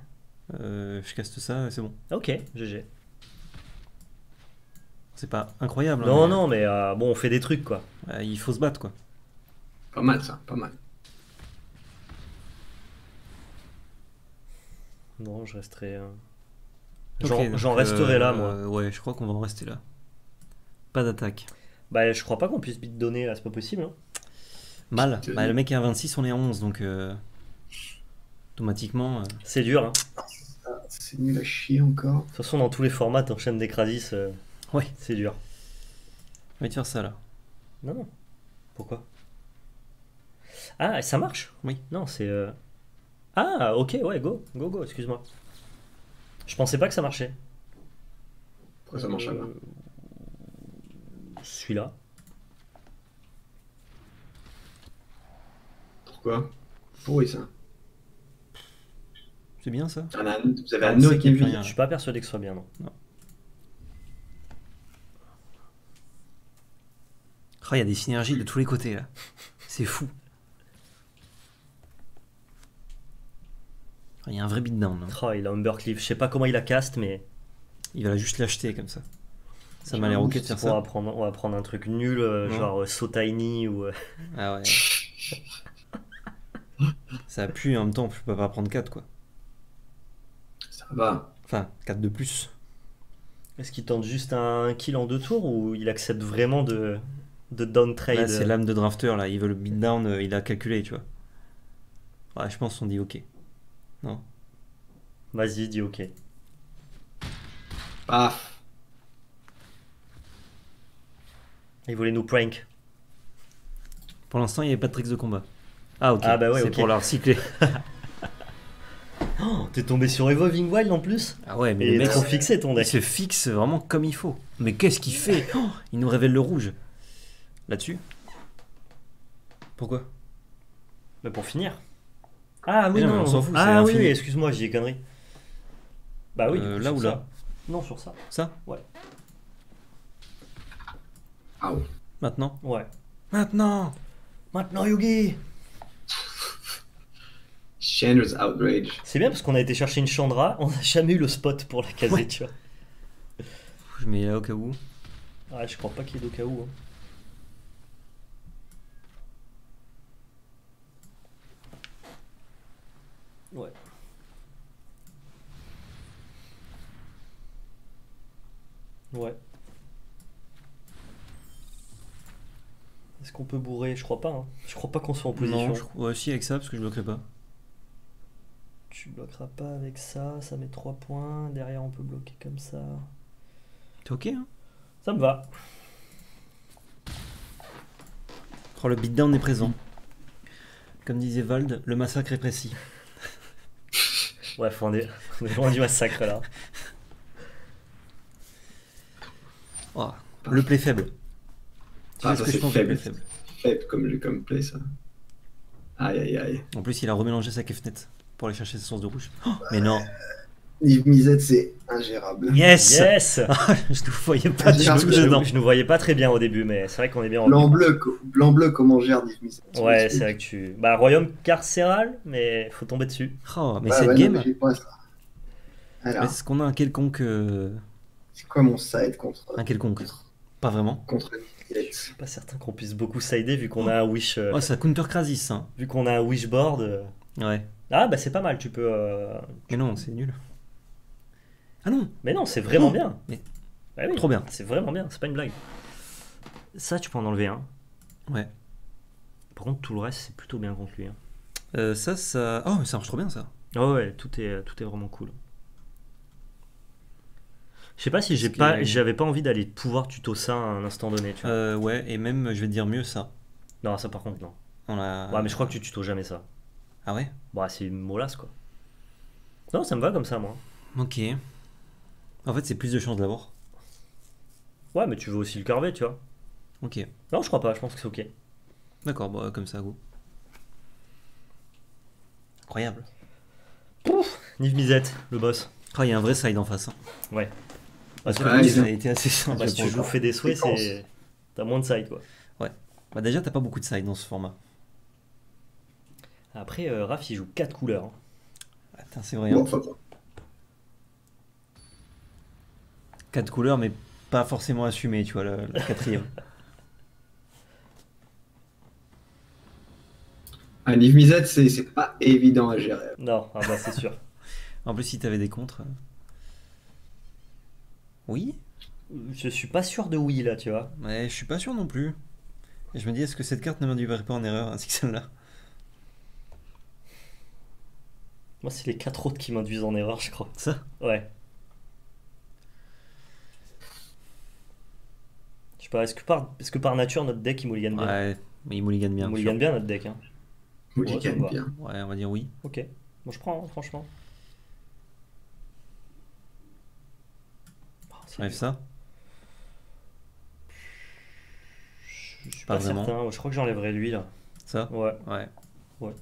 Euh, je caste ça, c'est bon. Ok, GG. C'est pas incroyable. hein, Non, mais, non, mais euh, bon, on fait des trucs quoi. euh, il faut se battre quoi. Pas mal, ça, pas mal. Non, je resterai. euh, Ok, J'en resterai là, euh, moi. Ouais, je crois qu'on va en rester là. Pas d'attaque. Bah, je crois pas qu'on puisse bit donner là, c'est pas possible. hein. Mal. Bah, le mec est à 26, on est à 11, donc euh, automatiquement. euh, C'est dur. Hein. Ah, C'est nul à chier encore. De toute façon, dans tous les formats, t'enchaînes des Krasis. euh, Ouais. C'est dur. On va te faire ça là. Non, non. Pourquoi? Ah, ça marche? Oui. Non, c'est. euh, Ah, ok, ouais, go, go, go, excuse-moi. Je pensais pas que ça marchait. Pourquoi ça marche là Euh, Celui-là. Pourquoi? Pourri ça? C'est bien ça? Ah, là, Vous avez Ah, un on sait autre qui rien. Je suis pas persuadé que ce soit bien, non. Oh, il y a des synergies de tous les côtés là. C'est fou. Oh, Il y a un vrai beatdown. hein. Oh, il a Humbercliff. Je sais pas comment il a cast, mais Il va juste l'acheter comme ça. Ça m'a l'air ok de faire on va, ça. prendre, on va prendre un truc nul, euh, genre euh, So Tiny ou. euh, Ah ouais. ça pue et en même temps, je peux pas prendre 4 quoi. Va. Enfin, 4 de plus. Est-ce qu'il tente juste un kill en deux tours ou il accepte vraiment de, de Là, c'est l'âme de drafter là. Il veut le beatdown, euh, il a calculé, tu vois. Ouais, je pense qu'on dit ok. Vas-y, dis ok. Paf. Il voulait nous prank. Pour l'instant, il n'y avait pas de tricks de combat. Ah ok. Ah, bah ouais, c'est pour la recycler. Oh, t'es tombé sur Evolving Wild en plus Ah ouais, mais Et le il mec, trop fixé ton il deck. se fixe vraiment comme il faut. Mais qu'est-ce qu'il fait Oh, Il nous révèle le rouge. Là-dessus Pourquoi? Mais pour finir. Ah oui, Mais non, on s'en fout, Ah oui, excuse-moi, j'ai connerie. Bah oui, Euh, là ou ça. là Non, sur ça. Ça Ah ouais. Maintenant Ouais. Maintenant Maintenant, Yugi Chandra's Outrage. C'est bien parce qu'on a été chercher une Chandra, on n'a jamais eu le spot pour la caser, Ouais. tu vois. Je mets là au cas où. Ouais, je crois pas qu'il y ait d'au cas où. hein. Ouais. Ouais. Est-ce qu'on peut bourrer? Je crois pas. hein. Je crois pas qu'on soit en position. Non, je... ouais, si avec ça, parce que je bloquerai pas. Tu bloqueras pas avec ça, ça met 3 points. Derrière, on peut bloquer comme ça. T'es ok hein? Ça me va. Oh, le beatdown est présent. Comme disait Vald, le massacre est précis. Bref, on est, on est loin du massacre là. Oh, le play faible. Tu Ah, sais ce ça, que je c'est pense du play faible. faible? Faible comme, comme play, ça. Aïe, aïe, aïe. En plus, il a remélangé sa kefnet pour aller chercher sa source de rouge. Oh, mais non. Yves Misette, c'est ingérable. Yes, Yes Je ne voyais pas du tout je, dedans. je nous voyais pas très bien au début, mais c'est vrai qu'on est bien en Blanc-bleu, co- blanc-bleu, comment gère Yves Misette Ouais, c'est vrai que tu. Bah, royaume carcéral, mais faut tomber dessus. Oh, mais Ouais, cette ouais, non, game, mais j'ai pas ça. Alors, est-ce qu'on a un quelconque euh, C'est quoi mon side contre, Un quelconque? Pas vraiment. contre Je suis pas certain qu'on puisse beaucoup sider vu qu'on a un wish, euh, Oh, ça counter Krasis. Hein. vu qu'on a un wishboard. euh. Ouais. Ah bah c'est pas mal, tu peux. euh, Mais non, c'est nul. Ah non Mais non, c'est vraiment Oh, bien. mais- Bah oui, Trop bien. C'est vraiment bien, c'est pas une blague. Ça, tu peux en enlever un. Ouais. Par contre, tout le reste, c'est plutôt bien contre lui. hein. Euh, ça, ça. Oh, mais ça marche trop bien ça. Ah ouais, tout est, tout est vraiment cool. Je sais pas si j'ai pas, j'avais pas envie d'aller pouvoir tuto ça à un instant donné, tu vois. Euh, ouais, et même, je vais te dire mieux ça. Non, ça par contre, non. On a... Ouais, mais je crois que tu tutos jamais ça. Ah ouais? Bah, c'est une molasse, quoi. Non, ça me va comme ça, moi. Ok. En fait, c'est plus de chances de l'avoir. Ouais, mais tu veux aussi le curver, tu vois. Ok. Non, je crois pas, je pense que c'est ok. D'accord, bah, comme ça, go. Incroyable. Nive Misette, le boss. Ah, il y a un vrai side en face. hein. Ouais. Parce que Ouais, lui, ils ça ont- a été assez simple. Bah, si tu pour joues le fait des souhaits, Séquence. c'est. T'as moins de side, quoi. coup. Bah, déjà, t'as pas beaucoup de side dans ce format. Après, euh, Raph, il joue 4 couleurs. hein. Attends, c'est vrai. hein. Bon, enfin, bon. Quatre couleurs, mais pas forcément assumé, tu vois, le quatrième. Un livre misette, c'est c'est pas évident à gérer. Non, ah bah, c'est sûr. en plus, si t'avais des contres. Oui Je suis pas sûr de oui, là, tu vois. Ouais, je suis pas sûr non plus. Et je me dis, est-ce que cette carte ne m'induirait pas en erreur ainsi que celle-là? Moi, c'est les 4 autres qui m'induisent en erreur, je crois. Ça Ouais. Je sais pas, est-ce que par, est-ce que par nature notre deck il mulligan bien Ouais, mais il mulligan bien. Il bien notre deck, hein. Ouais, bien. Ouais, on va dire oui. Ok. Bon, je prends, hein, franchement. Oh, ça. Je suis Pas pas, certain, je crois que j'enlèverai lui là. Ça Ouais. Ouais. Ouais.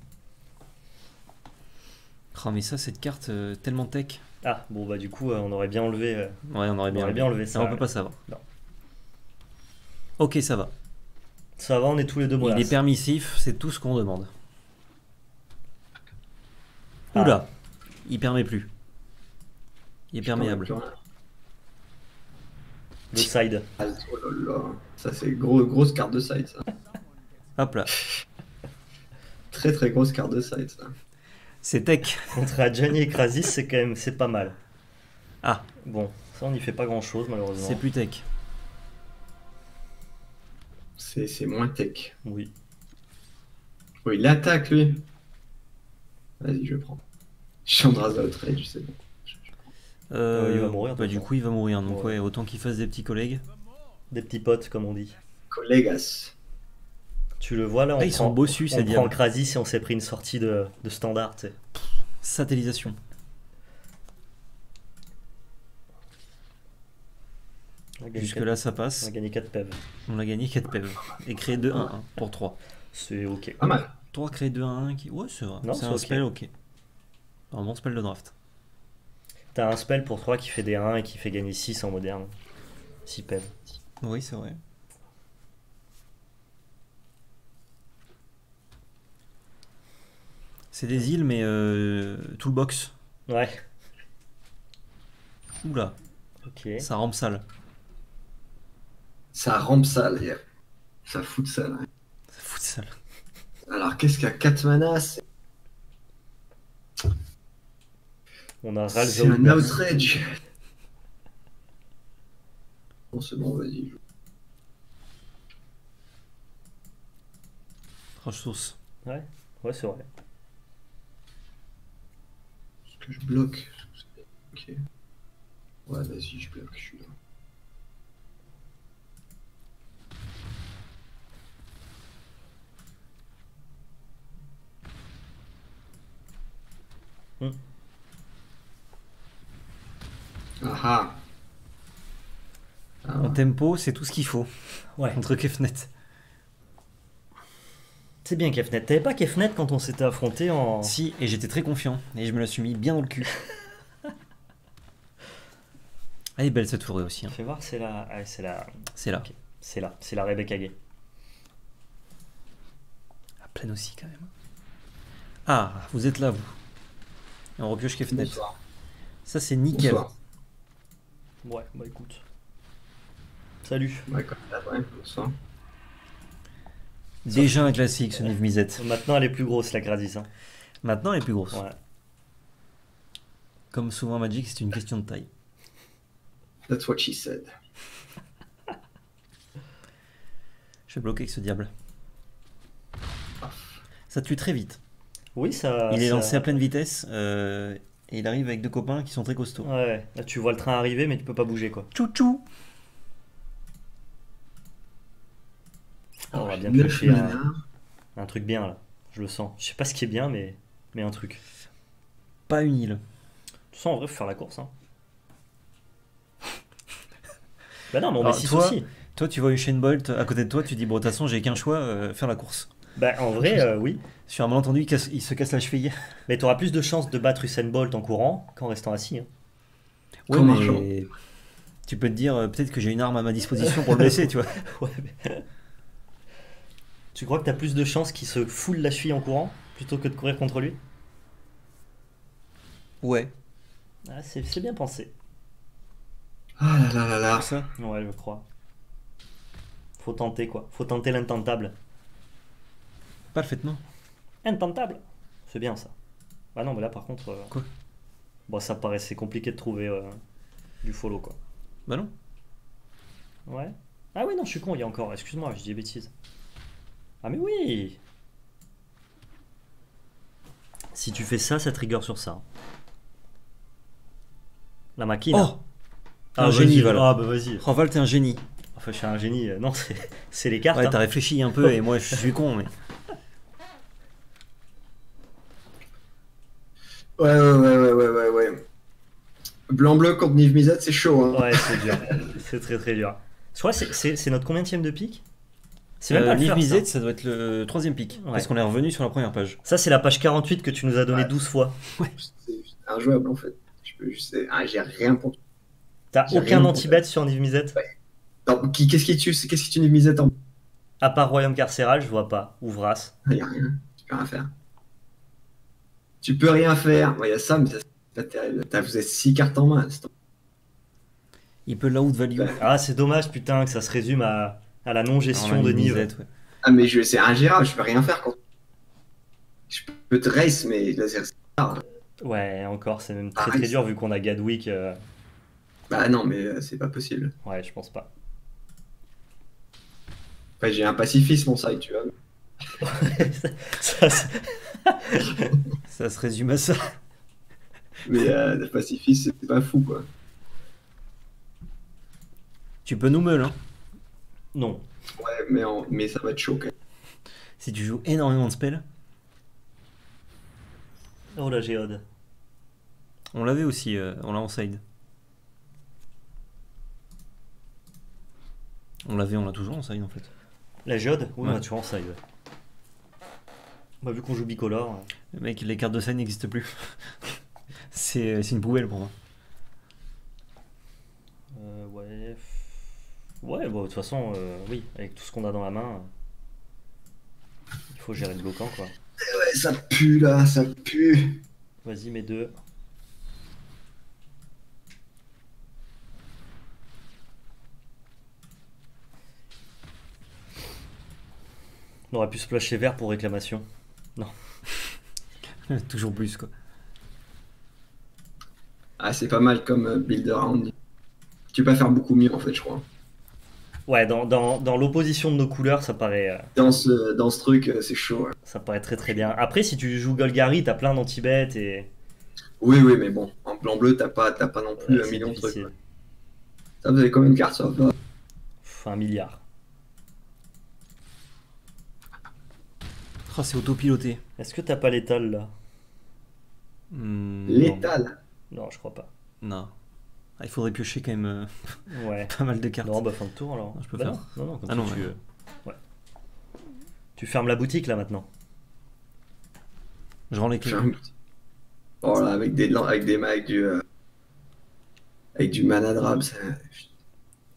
Oh, mais ça, cette carte, euh, tellement tech. Ah, bon bah du coup euh, on aurait bien enlevé, euh, Ouais, on aurait on bien, aurait bien enlevé Ça, on peut pas savoir. Non. Ok, ça va. Ça va, on est tous les deux Il mollasses. est permissif, c'est tout ce qu'on demande. Ah. Oula, il permet plus. Il est perméable. Le side. Ah, Oh là là. Ça, c'est gros, grosse carte de side, ça. Hop là, Très très grosse carte de side, ça. C'est tech. Contre Adjani et Krasis, c'est quand même c'est pas mal. Ah, Bon, ça on n'y fait pas grand chose malheureusement. c'est plus tech. C'est c'est moins tech. Oui. Oh, il attaque, lui. Vas-y, je prends. Chandraza outrage, c'est bon. Euh, Euh, il va mourir, Bah, du coup, il va mourir. Donc, Ouais. ouais, autant qu'il fasse des petits collègues. Des petits potes comme on dit. Collegas. Tu le vois là, on Ah, ils prend, sont bossus, on prend et on s'est pris une sortie de, de standard. Satellisation. Jusque là, ça On a passe. gagné 4 PEV. On a gagné 4 PV. Et créé 2-1-1 pour 3. C'est ok. Pas mal. 3 créé 2-1-1 qui. Ouais, c'est vrai. Non, C'est un ok. spell, ok. Un bon spell de draft. T'as un spell pour 3 qui fait des 1 et qui fait gagner 6 en moderne. 6 PEV. Oui, c'est vrai. C'est des îles, mais euh, tout le box. Ouais, Oula, ok. ça rampe sale. Ça rampe sale, hier. Ça fout de sale. hein. Ça fout de sale. Alors, qu'est-ce qu'il y a 4 manas C'est On a Ralph c'est un outrage. Bon, c'est bon, vas-y. Roche sauce. Ouais, ouais, c'est vrai. Que je bloque Ok. Ouais, vas-y, je bloque, je suis là. Hmm. Ah ah. En tempo, c'est tout ce qu'il faut Ouais. contre Kefnet. C'est bien Kefnet. T'avais pas Kefnet quand on s'était affronté en. Si, et j'étais très confiant. Et je me la suis mis bien dans le cul. Elle est belle cette forêt aussi. hein. Fais voir, c'est la. ah, c'est la. C'est là. C'est là. C'est la Rebecca Gay. Ah, pleine aussi quand même. Ah, vous êtes là, vous. Et on repioche Kefnet. Bonsoir. Ça, c'est nickel. Bonsoir. Ouais, bah écoute. Salut. Ouais, comme ça, ouais, bonsoir. Déjà un classique, ce Niv Mizzet. Maintenant, elle est plus grosse, la Gradis. Hein. Maintenant, elle est plus grosse. Ouais. Comme souvent Magic, c'est une question de taille. That's what she said. Je vais bloquer avec ce diable. Ça tue très vite. Oui, ça. il est ça- lancé à pleine vitesse euh, et il arrive avec deux copains qui sont très costauds. Ouais, là tu vois le train arriver, mais tu peux pas bouger quoi. Tchou tchou on va bien piocher un, truc bien là. Je le sens. Je sais pas ce qui est bien, mais, mais un truc. Pas une île. De toute façon, en vrai, faut faire la course. Hein. bah non, mais on met Alors, 6 toi- aussi. Toi, tu vois Usain Bolt à côté de toi, tu dis, bon, de toute façon, j'ai qu'un choix, euh, faire la course. Bah en vrai, euh, oui. Sur un malentendu, il, casse- il se casse la cheville. Mais t'auras plus de chances de battre Usain Bolt en courant qu'en restant assis. hein. Ouais, mais tu peux te dire, euh, peut-être que j'ai une arme à ma disposition pour le blesser, tu vois. Ouais, mais- Tu crois que t'as plus de chances qu'il se foule la cheville en courant plutôt que de courir contre lui? Ouais. ah, C'est c'est bien pensé. Ah là là là là. Ça? Ouais, je crois. Faut tenter quoi. Faut tenter l'intentable. Parfaitement. Intentable C'est bien ça. Bah non, mais là par contre. euh, Quoi? Bon, ça paraissait compliqué de trouver euh, du follow quoi. Bah non. Ouais. Ah oui, non, je suis con, il y a encore. Excuse-moi, je dis des bêtises. Ah mais oui Si tu fais ça, ça trigger sur ça. La machine. Oh ah, un génie. Val. Ah bah vas-y. Oh, Val, t'es un génie. Enfin, je suis un génie. euh, Non, c'est c'est les cartes. Ouais, hein. t'as réfléchi un peu et moi, je suis con, mais. Ouais, ouais, ouais, ouais, ouais, ouais, ouais. Blanc-bleu contre Niv Mizzet, c'est chaud. Hein. Ouais, c'est dur. c'est très très dur. Que c'est- c'est c'est notre combien de pic C'est même Euh, pas le first, Mizzet, hein. ça doit être le troisième pic. Ouais. Parce qu'on est revenu sur la première page. Ça, c'est la page 48 que tu nous as donné Ouais. 12 fois. C'est juste injouable en fait. Je peux juste. Ah, j'ai rien pour. T'as J'ai aucun anti-bet sur Niv Mizzet Non, qui- Qu'est-ce qui tue Qu'est-ce qui tue en. À part Royaume Carcéral, je vois pas. Ou Vras. Il y a rien. Tu peux rien faire. Tu peux rien faire. Il y a ça, mais ça, c'est pas terrible. T'as- Vous êtes 6 cartes en main. c'est- Il peut l'out value. Ouais. Ah, c'est dommage, putain, que ça se résume à, à la non-gestion de la Niv. Mizzet, ouais. Ah, mais je- c'est ingérable. Je peux rien faire quand. Je peux te race, mais là, c'est. Ouais, encore, c'est même très Ah, très dur vu qu'on a Gadwick. euh, Bah non, mais euh, c'est pas possible. Ouais, je pense pas. J'ai un pacifisme en side, tu vois. Ça se résume à ça. Mais euh, le pacifisme, c'est pas fou, quoi. Tu peux nous meule, hein. Non. Ouais, mais, en- mais ça va être chaud, quand même. Si tu joues énormément de spells. Oh la géode. On l'avait aussi, euh, on l'a en side. On l'avait, on l'a toujours en side en fait. La géode Oui, Ouais. on a toujours en side. ouais. Bah, vu qu'on joue bicolore. euh, Le mec, les cartes de side n'existent plus. c'est c'est une poubelle pour moi. euh, ouais. Ouais, bon, de toute façon, euh, oui, avec tout ce qu'on a dans la main, euh, il faut gérer le bloquant, quoi. Ouais, ça pue, là, ça pue. Vas-y, mes deux. On aurait pu splasher vert pour réclamation. Toujours plus quoi. Ah, c'est pas mal comme euh, builder round. Tu peux pas faire beaucoup mieux, en fait, je crois. Ouais, dans, dans, dans l'opposition de nos couleurs, ça paraît, euh, Dans ce, dans ce truc, euh, c'est chaud. ouais. ça paraît très très bien. Après, si tu joues Golgari, t'as plein d'anti-bet et. Oui, oui, mais bon, en blanc-bleu, t'as pas, t'as pas non plus Ouais, un million de trucs. Ça, vous avez combien de cartes ça un milliard. Oh, c'est autopiloté. Est-ce que t'as pas l'étal là? Hmm, Létal? Non, je crois pas. Non. Ah, il faudrait piocher quand même euh, Ouais. pas mal de cartes. Non, bah fin de tour alors. Je peux Bah faire. Non, non, non, comme Ah non, tu, ouais. euh, ouais. Tu fermes la boutique là maintenant. Je rends les clés. Oh là, avec des, avec des avec du, euh, avec du mana drab, ça...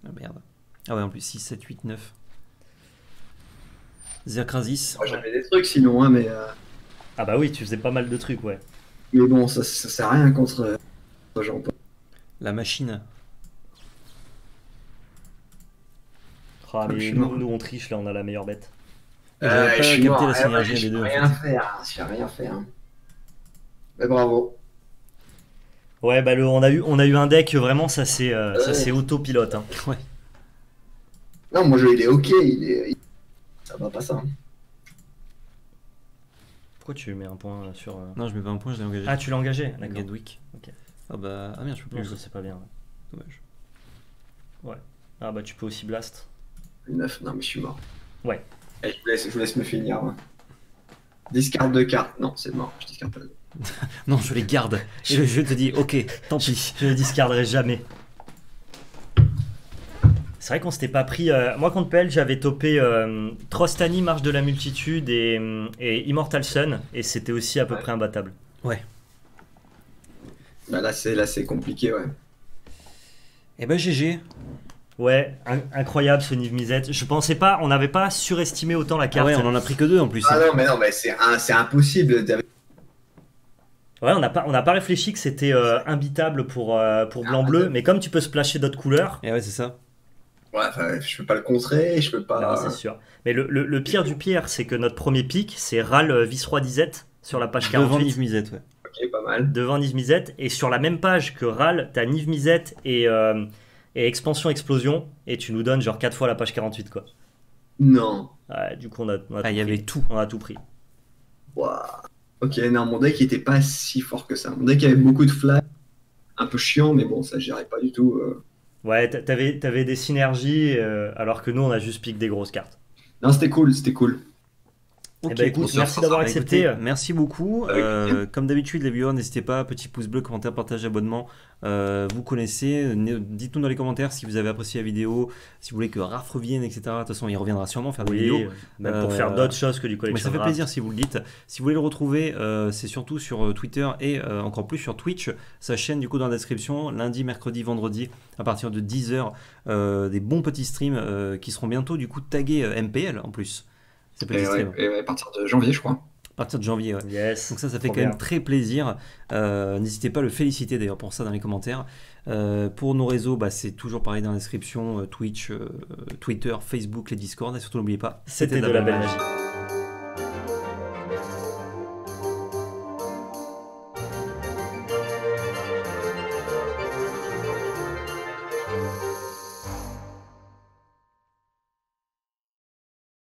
Ah merde. Ah ouais, en plus 6, 7, 8, 9. Zerkrasis. Moi, j'avais des trucs sinon, hein, mais, euh, Ah bah oui, tu faisais pas mal de trucs, ouais. mais bon, ça, ça sert à rien contre euh, contre Jean-Paul la machine. Ah, ah mais nous, nous, on triche, là, on a la meilleure bête. Euh, pas je suis la synergie des deux. Rien fait. Hein. je rien faire. Mais bravo. Ouais, bah le, on, a eu, on a eu un deck, vraiment, ça c'est euh, ouais. autopilote. Hein. Ouais. Non, mon jeu il est ok, il est... Ça va pas ça. Pourquoi tu mets un point sur. Euh, non, je mets pas un point, je l'ai engagé. Ah, tu l'as engagé D'accord. Okay. Ah bah, ah merde, je peux Non, plus. ça c'est pas bien. Dommage. Ah, bah tu peux aussi blast. Neuf, non, mais je suis mort. Ouais. Eh, je, vous laisse, je vous laisse me finir. hein. Discard de cartes. Non, c'est mort, je discard pas. Non, je les garde. Et le jeu te dit, ok, tant pis. Je ne discarderai jamais. C'est vrai qu'on s'était pas pris. euh, moi, contre PL, j'avais topé euh, Trostani, Marche de la Multitude et, et Immortal Sun, et c'était aussi à peu Ouais. près imbattable. Bah là, c'est là, c'est compliqué, ouais. Et bah, GG. Ouais, in- incroyable ce Niv Mizzet. Je pensais pas, on n'avait pas surestimé autant la Ah carte. ouais, on en a pris que deux en plus. Ah non, mais non, mais c'est un- c'est impossible. Ouais, on n'a pas, on n'a pas réfléchi que c'était euh, imbitable pour, euh, pour blanc-bleu, mais comme tu peux splasher d'autres couleurs, Et ouais, c'est ça. Ouais, je peux pas le contrer, je peux pas. c'est sûr. Mais le, le- le pire du pire, c'est que notre premier pic, c'est Ral euh, Viceroy d'Izette sur la page 48. Devant Niv Mizzet, ouais. Ok, pas mal. devant Niv Mizzet et sur la même page que Ral, t'as Niv Mizzet et, euh, et Expansion Explosion et tu nous donnes genre 4 fois la page 48 quoi. Non. Ouais, du coup on a, on a Ah, tout il y avait pris. tout. On a tout pris. Waouh. Ok, non, mon deck il était pas si fort que ça. Mon deck avait beaucoup de flags, un peu chiant, mais bon, ça je gérais pas du tout. euh. Ouais, t'a- t'avais, t'avais des synergies euh, alors que nous on a juste piqué des grosses cartes. Non, c'était cool, c'était cool. Eh ben, écoute, merci d'avoir Bah, accepté. écoutez, merci beaucoup. Euh, comme d'habitude, les viewers, n'hésitez pas, petit pouce bleu, commentaire, partage, abonnement. Euh, vous connaissez, dites-nous dans les commentaires si vous avez apprécié la vidéo, si vous voulez que Raph revienne, etc. De toute façon, il reviendra sûrement faire des Oui, vidéos. même pour Euh, faire d'autres choses que du Mais collection ça fait plaisir si vous le dites. Si vous voulez le retrouver, euh, c'est surtout sur euh, Twitter et euh, encore plus sur Twitch. Sa chaîne, du coup, dans la description, lundi, mercredi, vendredi, à partir de 10h, des bons petits streams euh, qui seront bientôt, du coup, tagués euh, MPL en plus. Ces petits Et ouais, et ouais, à partir de janvier, je crois. À partir de janvier, ouais. Yes. Donc ça, ça fait quand même très plaisir. Euh, N'hésitez pas à le féliciter d'ailleurs pour ça dans les commentaires. Euh, pour nos réseaux, bah, c'est toujours pareil dans la description, euh, Twitch, euh, Twitter, Facebook, les Discord. Et surtout n'oubliez pas, C'était de la belle magie.